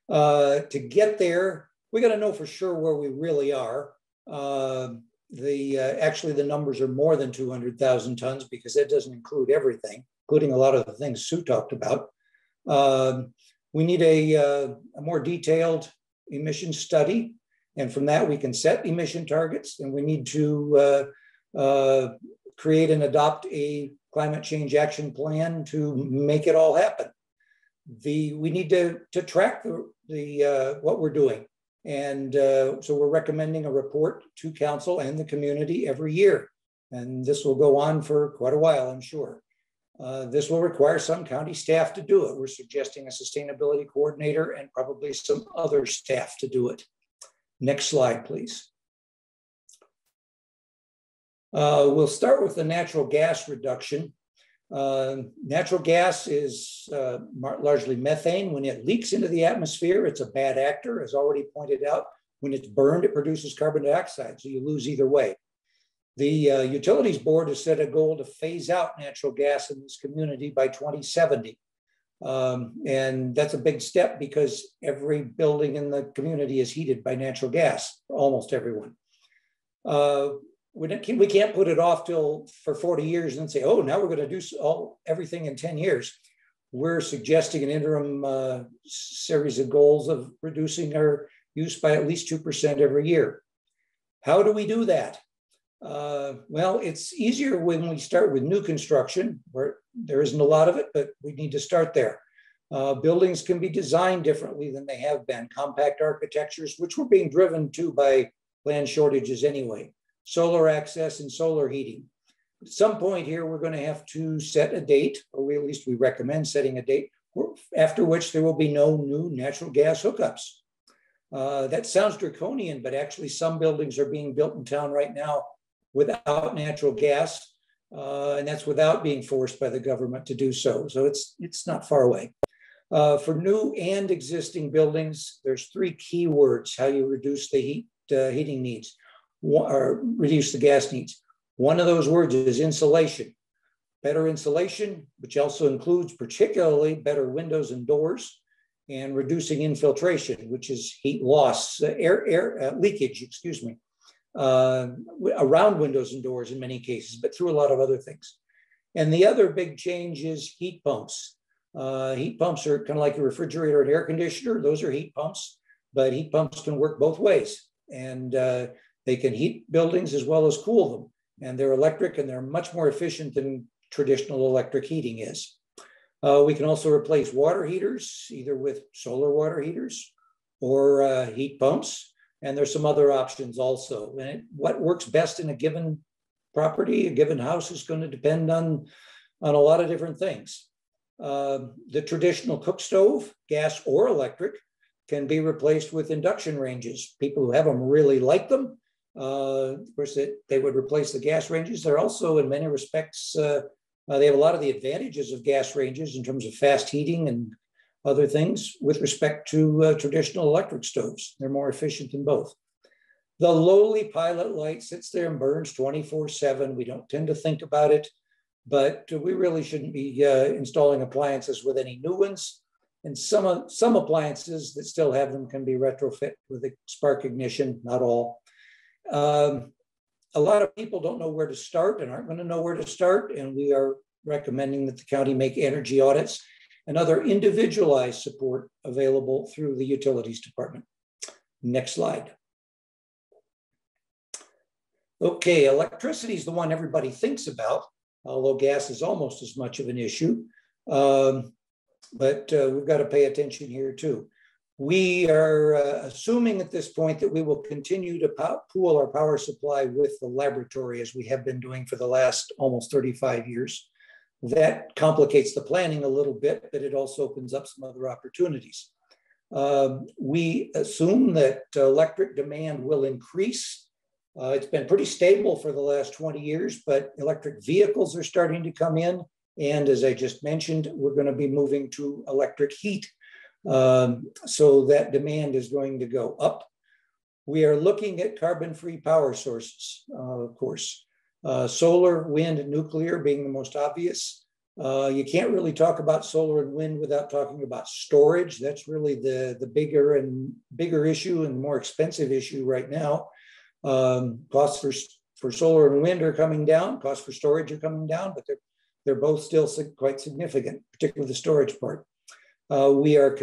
Uh, to get there, we got to know for sure where we really are. Uh, the uh, actually the numbers are more than 200,000 tons because that doesn't include everything, including a lot of the things Sue talked about. Um, we need a, uh, a, more detailed emission study, and from that we can set emission targets. And we need to uh, uh, create and adopt a climate change action plan to make it all happen. The we need to to track the, the uh, what we're doing and uh, so we're recommending a report to council and the community every year. And this will go on for quite a while, I'm sure. Uh, this will require some county staff to do it. We're suggesting a sustainability coordinator and probably some other staff to do it. Next slide, please. Uh, we'll start with the natural gas reduction. Uh, natural gas is uh, largely methane. When it leaks into the atmosphere, it's a bad actor, as already pointed out. When it's burned, it produces carbon dioxide, so you lose either way. The uh, Utilities Board has set a goal to phase out natural gas in this community by 2070. Um, and that's a big step because every building in the community is heated by natural gas, almost everyone. Uh, we, we can't put it off till for 40 years and say, oh, now we're going to do all everything in 10 years. We're suggesting an interim uh, series of goals of reducing our use by at least 2% every year. How do we do that? Uh, well, it's easier when we start with new construction, where there isn't a lot of it, but we need to start there. Uh, buildings can be designed differently than they have been, compact architectures, which were being driven to by land shortages anyway solar access and solar heating. At some point here, we're going to have to set a date, or we, at least we recommend setting a date, after which there will be no new natural gas hookups. Uh, that sounds draconian, but actually some buildings are being built in town right now without natural gas, uh, and that's without being forced by the government to do so. So it's it's not far away. Uh, for new and existing buildings, there's three key words how you reduce the heat uh, heating needs or reduce the gas needs. One of those words is insulation. Better insulation, which also includes particularly better windows and doors, and reducing infiltration, which is heat loss, uh, air, air uh, leakage, excuse me, uh, around windows and doors in many cases, but through a lot of other things. And the other big change is heat pumps. Uh, heat pumps are kind of like a refrigerator and air conditioner. Those are heat pumps, but heat pumps can work both ways. And uh, they can heat buildings as well as cool them. And they're electric and they're much more efficient than traditional electric heating is. Uh, we can also replace water heaters, either with solar water heaters or uh, heat pumps. And there's some other options also. And it, what works best in a given property, a given house is going to depend on, on a lot of different things. Uh, the traditional cook stove, gas or electric, can be replaced with induction ranges. People who have them really like them uh, of course, they would replace the gas ranges. They're also, in many respects, uh, uh, they have a lot of the advantages of gas ranges in terms of fast heating and other things with respect to uh, traditional electric stoves. They're more efficient than both. The lowly pilot light sits there and burns 24 7. We don't tend to think about it, but we really shouldn't be uh, installing appliances with any new ones. And some, some appliances that still have them can be retrofit with a spark ignition, not all. Um, a lot of people don't know where to start and aren't going to know where to start. And we are recommending that the county make energy audits and other individualized support available through the utilities department. Next slide. Okay, electricity is the one everybody thinks about, although gas is almost as much of an issue. Um, but uh, we've got to pay attention here too. We are uh, assuming at this point that we will continue to pool our power supply with the laboratory as we have been doing for the last almost 35 years. That complicates the planning a little bit, but it also opens up some other opportunities. Um, we assume that electric demand will increase. Uh, it's been pretty stable for the last 20 years, but electric vehicles are starting to come in. And as I just mentioned, we're going to be moving to electric heat um, so that demand is going to go up. We are looking at carbon-free power sources, uh, of course. Uh, solar, wind, and nuclear being the most obvious. Uh, you can't really talk about solar and wind without talking about storage. That's really the, the bigger and bigger issue and more expensive issue right now. Um, costs for, for solar and wind are coming down, costs for storage are coming down, but they're, they're both still quite significant, particularly the storage part. Uh, we are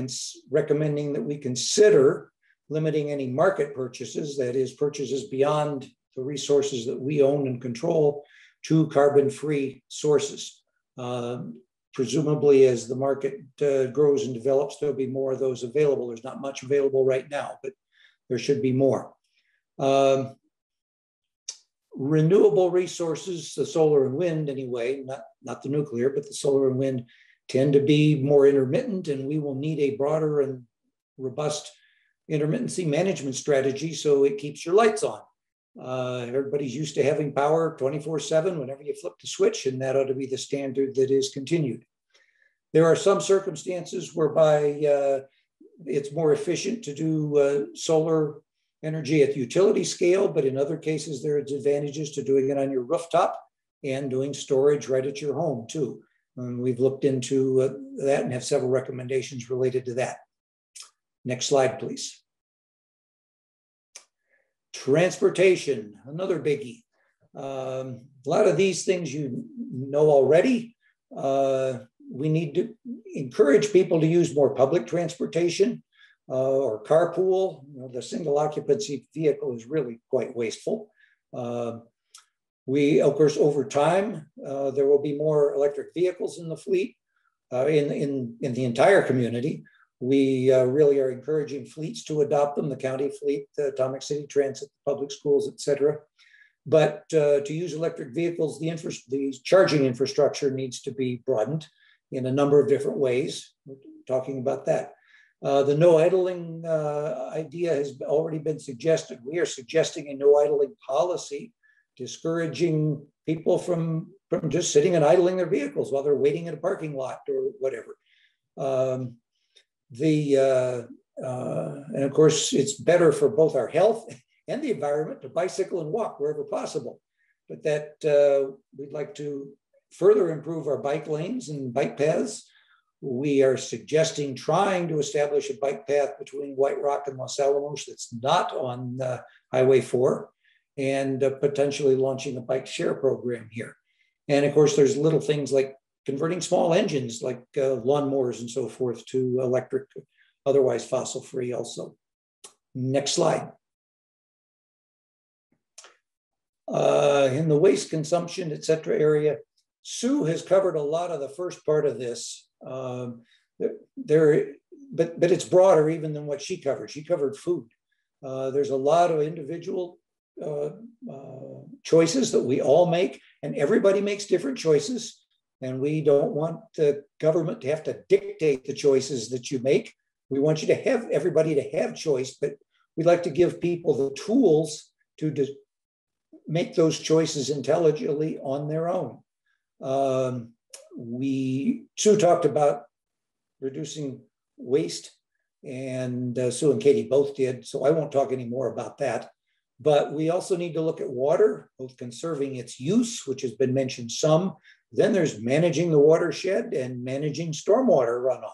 recommending that we consider limiting any market purchases, that is, purchases beyond the resources that we own and control, to carbon free sources. Um, presumably, as the market uh, grows and develops, there'll be more of those available. There's not much available right now, but there should be more. Um, renewable resources, the solar and wind anyway, not, not the nuclear, but the solar and wind tend to be more intermittent, and we will need a broader and robust intermittency management strategy so it keeps your lights on. Uh, everybody's used to having power 24 7 whenever you flip the switch, and that ought to be the standard that is continued. There are some circumstances whereby uh, it's more efficient to do uh, solar energy at the utility scale, but in other cases, there are advantages to doing it on your rooftop and doing storage right at your home too. And we've looked into uh, that and have several recommendations related to that. Next slide, please. Transportation, another biggie. Um, a lot of these things you know already. Uh, we need to encourage people to use more public transportation uh, or carpool. You know, the single occupancy vehicle is really quite wasteful. Uh, we, of course, over time, uh, there will be more electric vehicles in the fleet uh, in, in, in the entire community. We uh, really are encouraging fleets to adopt them, the county fleet, the Atomic City Transit, public schools, et cetera. But uh, to use electric vehicles, the, infra- the charging infrastructure needs to be broadened in a number of different ways. We're talking about that. Uh, the no idling uh, idea has already been suggested. We are suggesting a no idling policy, discouraging people from, from just sitting and idling their vehicles while they're waiting in a parking lot or whatever. Um, the uh, uh, and of course it's better for both our health and the environment to bicycle and walk wherever possible. But that uh, we'd like to further improve our bike lanes and bike paths. We are suggesting trying to establish a bike path between white rock and los alamos that's not on uh, highway 4 and uh, potentially launching a bike share program here. And of course there's little things like converting small engines like uh, lawnmowers and so forth to electric, otherwise fossil free also. Next slide. Uh, in the waste consumption, et cetera area, Sue has covered a lot of the first part of this. Um, there, but, but it's broader even than what she covered. She covered food. Uh, there's a lot of individual uh, uh, choices that we all make, and everybody makes different choices. And we don't want the government to have to dictate the choices that you make. We want you to have everybody to have choice, but we'd like to give people the tools to de- make those choices intelligently on their own. Um, we Sue talked about reducing waste, and uh, Sue and Katie both did. So I won't talk any more about that. But we also need to look at water, both conserving its use, which has been mentioned some, then there's managing the watershed and managing stormwater runoff,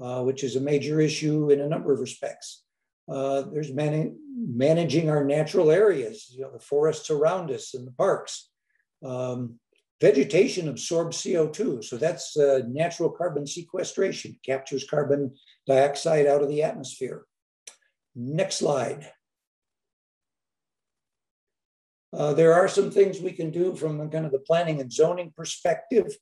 uh, which is a major issue in a number of respects. Uh, there's man managing our natural areas, you know, the forests around us and the parks. Um, vegetation absorbs CO2, so that's uh, natural carbon sequestration, captures carbon dioxide out of the atmosphere. Next slide. Uh, there are some things we can do from the, kind of the planning and zoning perspective.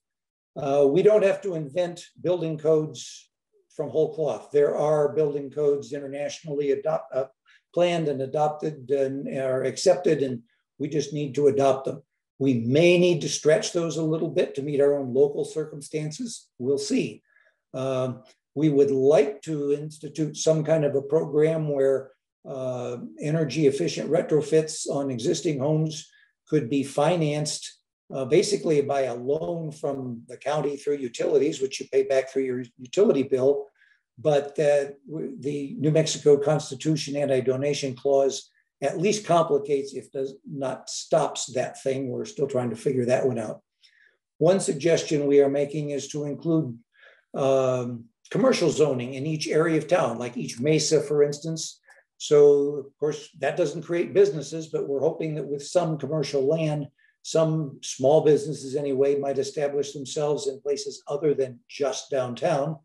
Uh, we don't have to invent building codes from whole cloth. There are building codes internationally adopt, uh, planned and adopted and are accepted, and we just need to adopt them. We may need to stretch those a little bit to meet our own local circumstances. We'll see. Um, we would like to institute some kind of a program where uh, energy efficient retrofits on existing homes could be financed uh, basically by a loan from the county through utilities, which you pay back through your utility bill. But the New Mexico Constitution anti donation clause at least complicates, if does not stops that thing. We're still trying to figure that one out. One suggestion we are making is to include um, commercial zoning in each area of town, like each mesa, for instance. So, of course, that doesn't create businesses, but we're hoping that with some commercial land, some small businesses anyway might establish themselves in places other than just downtown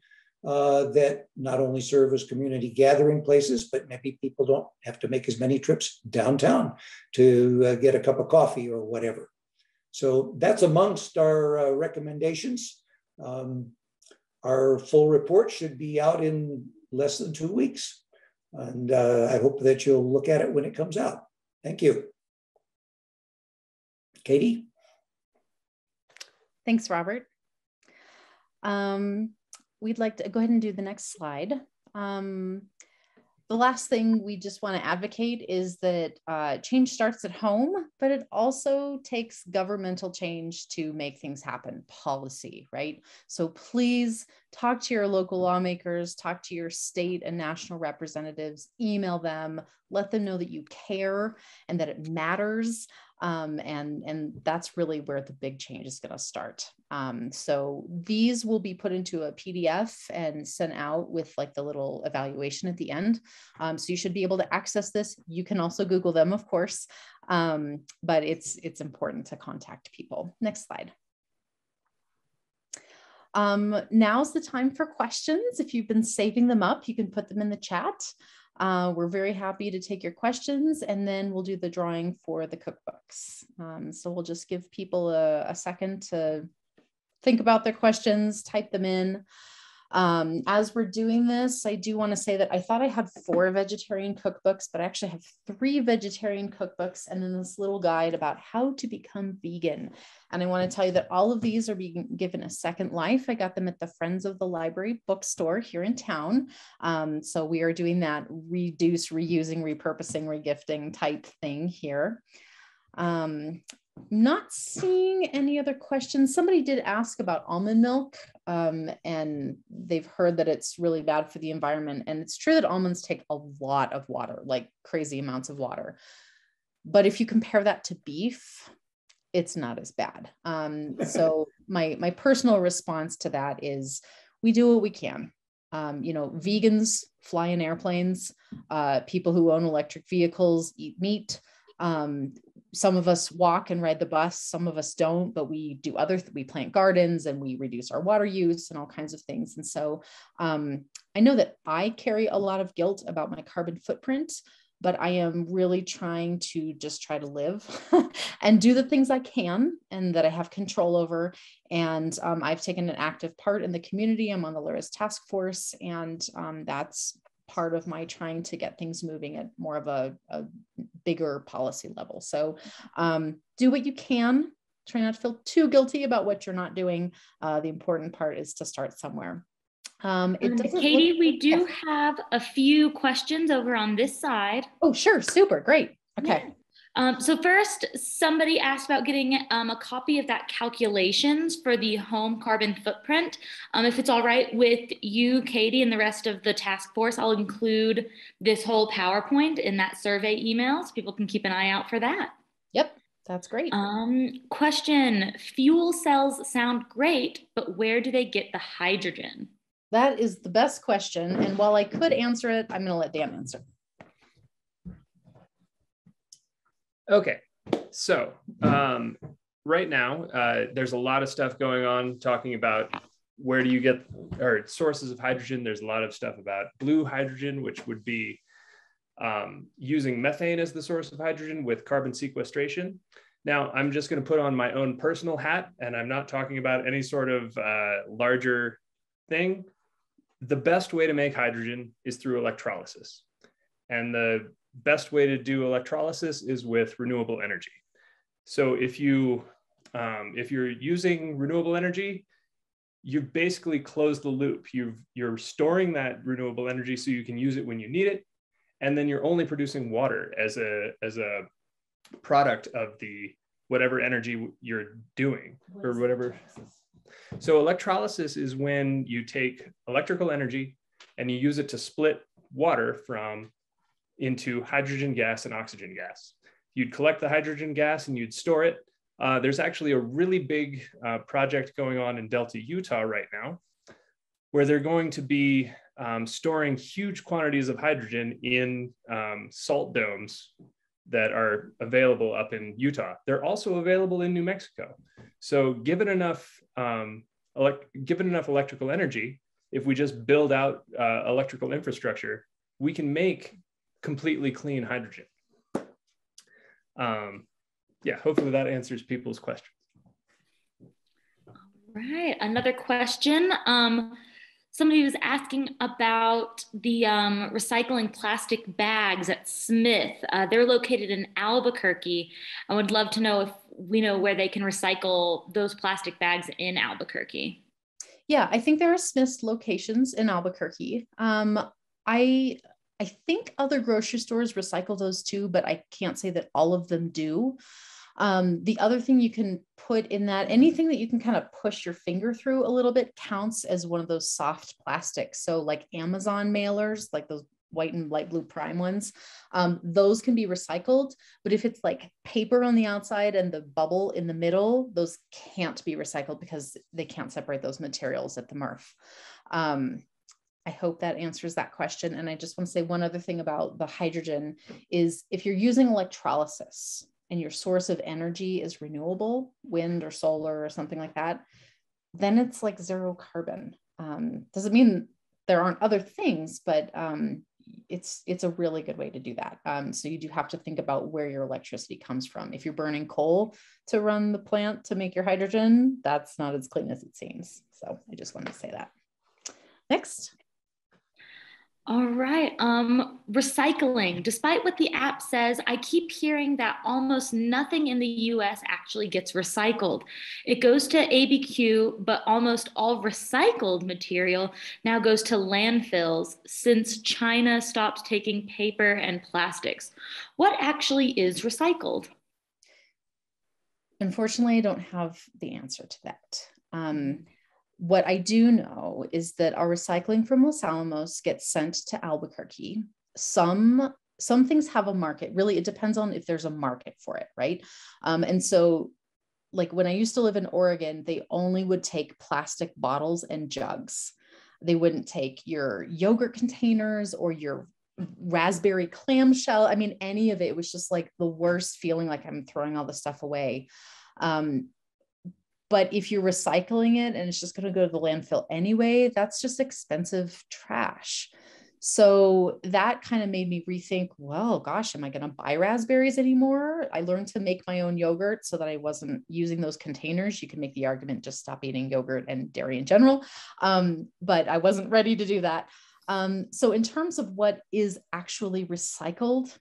uh, that not only serve as community gathering places, but maybe people don't have to make as many trips downtown to uh, get a cup of coffee or whatever. So that's amongst our uh, recommendations. Um, our full report should be out in less than two weeks. And uh, I hope that you'll look at it when it comes out. Thank you. Katie? Thanks, Robert. Um, we'd like to go ahead and do the next slide. Um, the last thing we just want to advocate is that uh, change starts at home, but it also takes governmental change to make things happen, policy, right? So please talk to your local lawmakers, talk to your state and national representatives, email them, let them know that you care and that it matters. Um, and, and that's really where the big change is going to start. Um, so these will be put into a PDF and sent out with like the little evaluation at the end. Um, so you should be able to access this. You can also Google them, of course, um, but it's, it's important to contact people. Next slide. Um, now's the time for questions. If you've been saving them up, you can put them in the chat. Uh, we're very happy to take your questions and then we'll do the drawing for the cookbooks. Um, so we'll just give people a, a, second to think about their questions, type them in. Um, as we're doing this, I do want to say that I thought I had four vegetarian cookbooks, but I actually have three vegetarian cookbooks and then this little guide about how to become vegan. And I want to tell you that all of these are being given a second life. I got them at the Friends of the Library bookstore here in town. Um, so we are doing that reduce, reusing, repurposing, regifting type thing here. Um, not seeing any other questions. Somebody did ask about almond milk, um, and they've heard that it's really bad for the environment. And it's true that almonds take a lot of water, like crazy amounts of water. But if you compare that to beef, it's not as bad. Um, so my my personal response to that is we do what we can. Um, you know, vegans fly in airplanes. Uh, people who own electric vehicles eat meat. Um, some of us walk and ride the bus some of us don't but we do other we plant gardens and we reduce our water use and all kinds of things. And so um, i know that i carry a lot of guilt about my carbon footprint but i am really trying to just try to live and do the things i can and that i have control over. And um, i've taken an active part in the community. I'm on the LARES task force and um, that's part of my trying to get things moving at more of a, a bigger policy level. So um, do what you can. Try not to feel too guilty about what you're not doing. Uh, the important part is to start somewhere. Um, Katie, look- we do have a few questions over on this side. Oh, sure. Super. Great. Okay. Yeah. Um, so first, somebody asked about getting um, a copy of that calculations for the home carbon footprint. Um, if it's all right with you, Katie, and the rest of the task force, I'll include this whole PowerPoint in that survey email so people can keep an eye out for that. Yep, that's great. Um, question, fuel cells sound great, but where do they get the hydrogen? That is the best question. And while I could answer it, I'm gonna let Dan answer. Okay, so um, right now uh, there's a lot of stuff going on talking about where do you get or sources of hydrogen. There's a lot of stuff about blue hydrogen, which would be um, using methane as the source of hydrogen with carbon sequestration. Now, I'm just going to put on my own personal hat, and I'm not talking about any sort of uh, larger thing. The best way to make hydrogen is through electrolysis. And the best way to do electrolysis is with renewable energy. So if you um, if you're using renewable energy, you've basically close the loop. You've you're storing that renewable energy so you can use it when you need it, and then you're only producing water as a as a product of the whatever energy you're doing or whatever. So electrolysis is when you take electrical energy and you use it to split water from into hydrogen gas and oxygen gas. You'd collect the hydrogen gas and you'd store it. Uh, there's actually a really big uh, project going on in Delta, Utah right now, where they're going to be um, storing huge quantities of hydrogen in um, salt domes that are available up in Utah. They're also available in New Mexico. So given enough, um, given enough electrical energy, if we just build out uh, electrical infrastructure, we can make completely clean hydrogen. Um, yeah, hopefully that answers people's questions. All right, another question. Um, somebody was asking about the um, recycling plastic bags at Smith. Uh, they're located in Albuquerque. I would love to know if we know where they can recycle those plastic bags in Albuquerque. Yeah, I think there are Smith's locations in Albuquerque. Um, I I think other grocery stores recycle those too, but I can't say that all of them do. Um, the other thing you can put in that, anything that you can kind of push your finger through a little bit counts as one of those soft plastics. So like Amazon mailers, like those white and light blue prime ones, um, those can be recycled. But if it's like paper on the outside and the bubble in the middle, those can't be recycled because they can't separate those materials at the MRF. Um, I hope that answers that question. And I just want to say one other thing about the hydrogen is if you're using electrolysis, and your source of energy is renewable, wind or solar or something like that, then it's like zero carbon. Um, doesn't mean there aren't other things, but um, it's it's a really good way to do that. Um, so you do have to think about where your electricity comes from. If you're burning coal to run the plant to make your hydrogen, that's not as clean as it seems. So I just wanted to say that. Next. All right. Um, recycling. Despite what the app says, I keep hearing that almost nothing in the US actually gets recycled. It goes to ABQ, but almost all recycled material now goes to landfills since China stopped taking paper and plastics. What actually is recycled? Unfortunately, I don't have the answer to that. Um, what I do know is that our recycling from Los Alamos gets sent to Albuquerque. Some some things have a market. Really, it depends on if there's a market for it, right? Um, and so, like when I used to live in Oregon, they only would take plastic bottles and jugs. They wouldn't take your yogurt containers or your raspberry clamshell. I mean, any of it. Was just like the worst feeling like I'm throwing all the stuff away. Um, but if you're recycling it and it's just going to go to the landfill anyway, that's just expensive trash. So that kind of made me rethink, well, gosh, am I going to buy raspberries anymore? I learned to make my own yogurt so that I wasn't using those containers. You can make the argument just stop eating yogurt and dairy in general. Um, but I wasn't ready to do that. Um, so, in terms of what is actually recycled,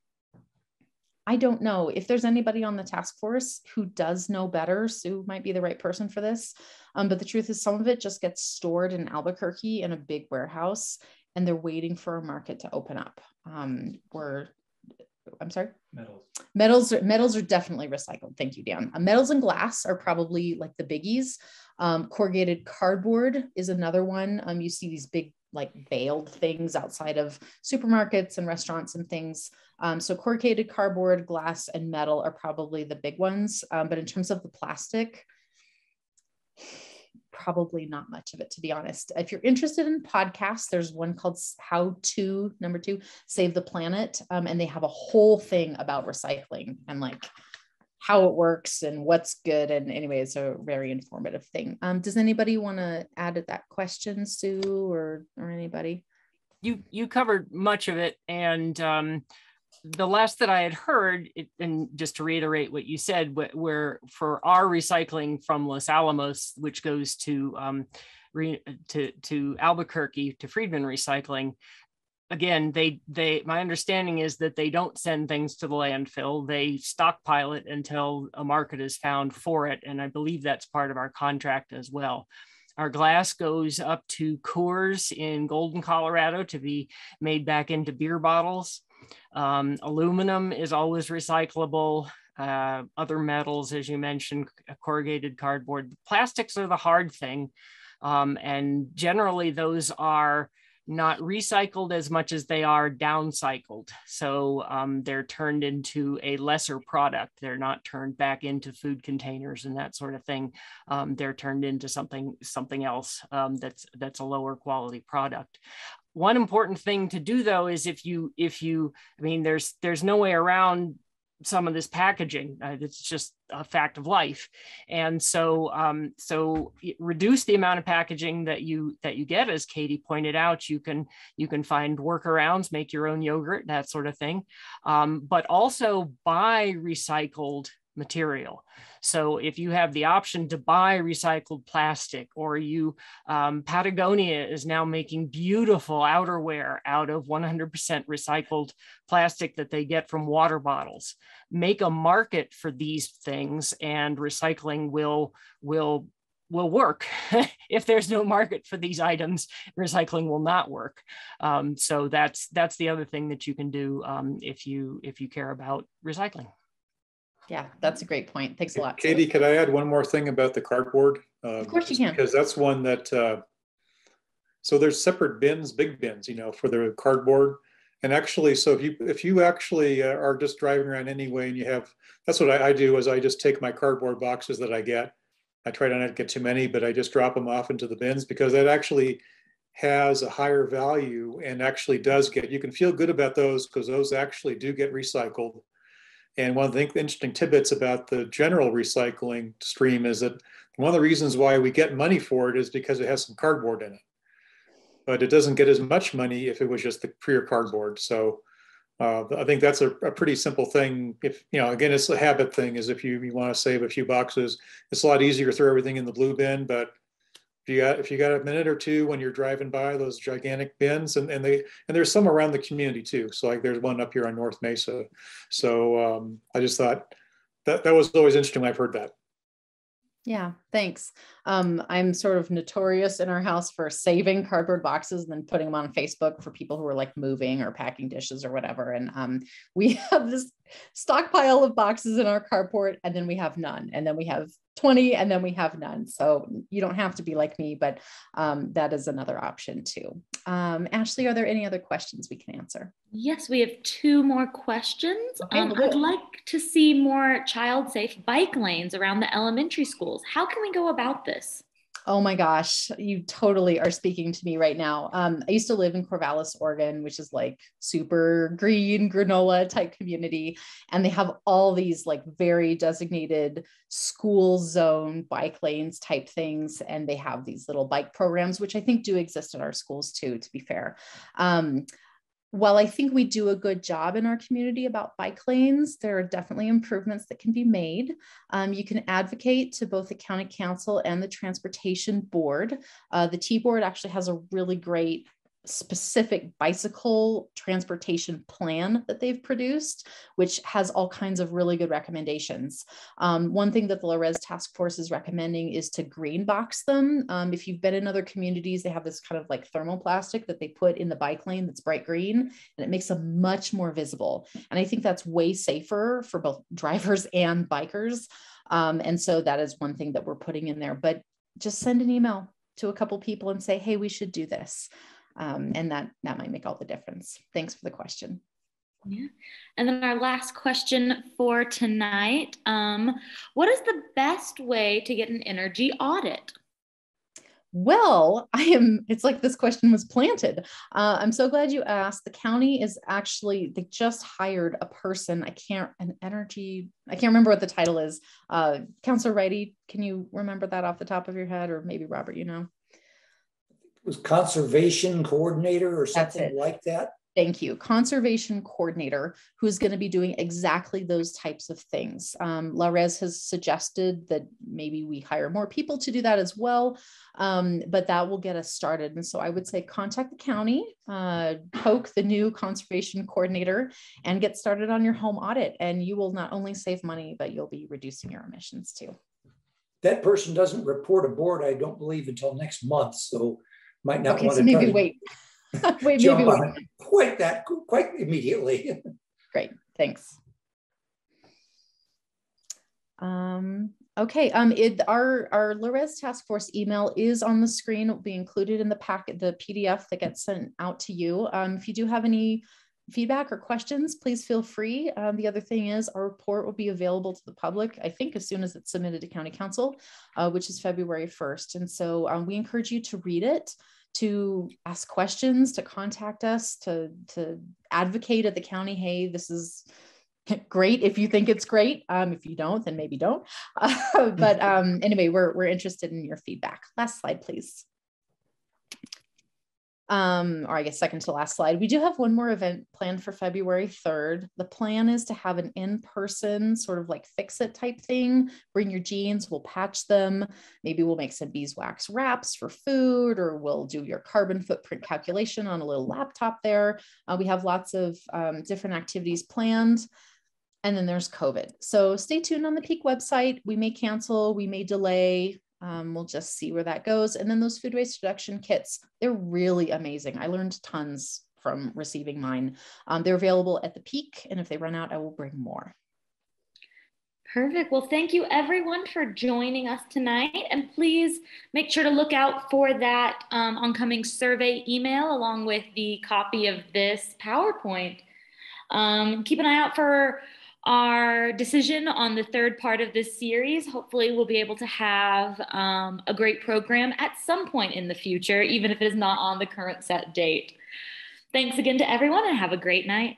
I don't know if there's anybody on the task force who does know better. Sue might be the right person for this. Um, but the truth is, some of it just gets stored in Albuquerque in a big warehouse, and they're waiting for a market to open up. Um, we're I'm sorry. Metals. Metals are, metals are definitely recycled. Thank you, Dan. Uh, metals and glass are probably like the biggies. Um, corrugated cardboard is another one. Um, you see these big like veiled things outside of supermarkets and restaurants and things. Um, so corrugated cardboard, glass, and metal are probably the big ones. Um, but in terms of the plastic, probably not much of it, to be honest. If you're interested in podcasts, there's one called How to Number Two Save the Planet, um, and they have a whole thing about recycling and like how it works and what's good. And anyway, it's a very informative thing. Um, does anybody want to add to that question, Sue, or or anybody? You you covered much of it, and um, the last that I had heard, it, and just to reiterate what you said, where for our recycling from Los Alamos, which goes to um, to to Albuquerque to Friedman Recycling, again, they they my understanding is that they don't send things to the landfill; they stockpile it until a market is found for it, and I believe that's part of our contract as well. Our glass goes up to Coors in Golden, Colorado to be made back into beer bottles. Um, aluminum is always recyclable. Uh, other metals, as you mentioned, corrugated cardboard. Plastics are the hard thing. Um, and generally, those are not recycled as much as they are downcycled. So um, they're turned into a lesser product. They're not turned back into food containers and that sort of thing. Um, they're turned into something something else um, that's that's a lower quality product one important thing to do though is if you if you i mean there's there's no way around some of this packaging. Uh, it's just a fact of life, and so um, so reduce the amount of packaging that you that you get. As Katie pointed out, you can you can find workarounds, make your own yogurt, that sort of thing, um, but also buy recycled material. So if you have the option to buy recycled plastic or you, um, Patagonia is now making beautiful outerwear out of 100% recycled plastic that they get from water bottles. Make a market for these things and recycling will, will will work. if there's no market for these items, recycling will not work. Um, so that's that's the other thing that you can do um, if you if you care about recycling. Yeah, that's a great point. Thanks a lot. Katie, could I add one more thing about the cardboard? Uh, of course you can. Because that's one that, uh, so there's separate bins, big bins, you know, for the cardboard. And actually, so if you if you actually uh, are just driving around anyway and you have, that's what I, I do is I just take my cardboard boxes that I get. I try to not get too many, but I just drop them off into the bins because that actually has a higher value and actually does get, you can feel good about those because those actually do get recycled and one of the interesting tidbits about the general recycling stream is that one of the reasons why we get money for it is because it has some cardboard in it. But it doesn't get as much money if it was just the pure cardboard. So uh, I think that's a, a, pretty simple thing. If, you know, again, it's a habit thing is if you, you want to save a few boxes, it's a lot easier to throw everything in the blue bin, but if you got if you got a minute or two when you're driving by those gigantic bins and, and they and there's some around the community too so like there's one up here on north mesa so um, i just thought that that was always interesting i've heard that yeah, thanks. Um, I'm sort of notorious in our house for saving cardboard boxes and then putting them on Facebook for people who are like moving or packing dishes or whatever. And um, we have this stockpile of boxes in our carport, and then we have none. And then we have 20 and then we have none. So you don't have to be like me, but um, that is another option too. Um, Ashley, are there any other questions we can answer? Yes, we have two more questions. Okay, um, I'd like to see more child safe bike lanes around the elementary schools. How can we go about this? Oh my gosh, you totally are speaking to me right now. Um, I used to live in Corvallis, Oregon, which is like super green granola type community. And they have all these like very designated school zone bike lanes type things. And they have these little bike programs, which I think do exist at our schools too, to be fair. Um, while I think we do a good job in our community about bike lanes, there are definitely improvements that can be made. Um, you can advocate to both the county council and the transportation board. Uh, the T board actually has a really great specific bicycle transportation plan that they've produced, which has all kinds of really good recommendations. Um, one thing that the LARES Task Force is recommending is to green box them. Um, if you've been in other communities, they have this kind of like thermoplastic that they put in the bike lane that's bright green, and it makes them much more visible. And I think that's way safer for both drivers and bikers. Um, and so that is one thing that we're putting in there. But just send an email to a couple people and say, hey, we should do this um, and that that might make all the difference thanks for the question yeah. And then our last question for tonight um, What is the best way to get an energy audit? Well, I am, it's like this question was planted. Uh, I'm so glad you asked. The county is actually, they just hired a person. I can't, an energy, I can't remember what the title is. Uh, Councilor Ryti, can you remember that off the top of your head? Or maybe Robert, you know? Was conservation coordinator or something like that. Thank you. Conservation coordinator who's going to be doing exactly those types of things. Um, LARES has suggested that maybe we hire more people to do that as well, um, but that will get us started. And so I would say contact the county, uh, poke the new conservation coordinator, and get started on your home audit. And you will not only save money, but you'll be reducing your emissions too. That person doesn't report a board, I don't believe, until next month. So might not okay, want so to maybe wait. wait, maybe wait. quite that quite immediately. Great, thanks. Um, Okay, um, it, our, our LARES task force email is on the screen. It will be included in the packet, the PDF that gets sent out to you. Um, if you do have any feedback or questions, please feel free. Um, the other thing is our report will be available to the public, I think as soon as it's submitted to County Council, uh, which is February 1st. And so um, we encourage you to read it, to ask questions, to contact us, to, to advocate at the county, hey, this is great if you think it's great. Um, if you don't, then maybe don't. Uh, but um, anyway, we're, we're interested in your feedback. Last slide, please. Um, or I guess second to last slide. We do have one more event planned for February 3rd. The plan is to have an in-person sort of like fix it type thing. Bring your jeans, we'll patch them. Maybe we'll make some beeswax wraps for food, or we'll do your carbon footprint calculation on a little laptop there. Uh, we have lots of um, different activities planned. And then there's COVID. So stay tuned on the PEEC website. We may cancel, we may delay. Um, we'll just see where that goes. And then those food waste reduction kits, they're really amazing. I learned tons from receiving mine. Um, they're available at the PEEC. And if they run out, I will bring more. Perfect. Well, thank you everyone for joining us tonight. And please make sure to look out for that um, oncoming survey email along with the copy of this PowerPoint. Um, keep an eye out for our decision on the third part of this series. Hopefully, we'll be able to have um, a great program at some point in the future, even if it is not on the current set date. Thanks again to everyone and have a great night.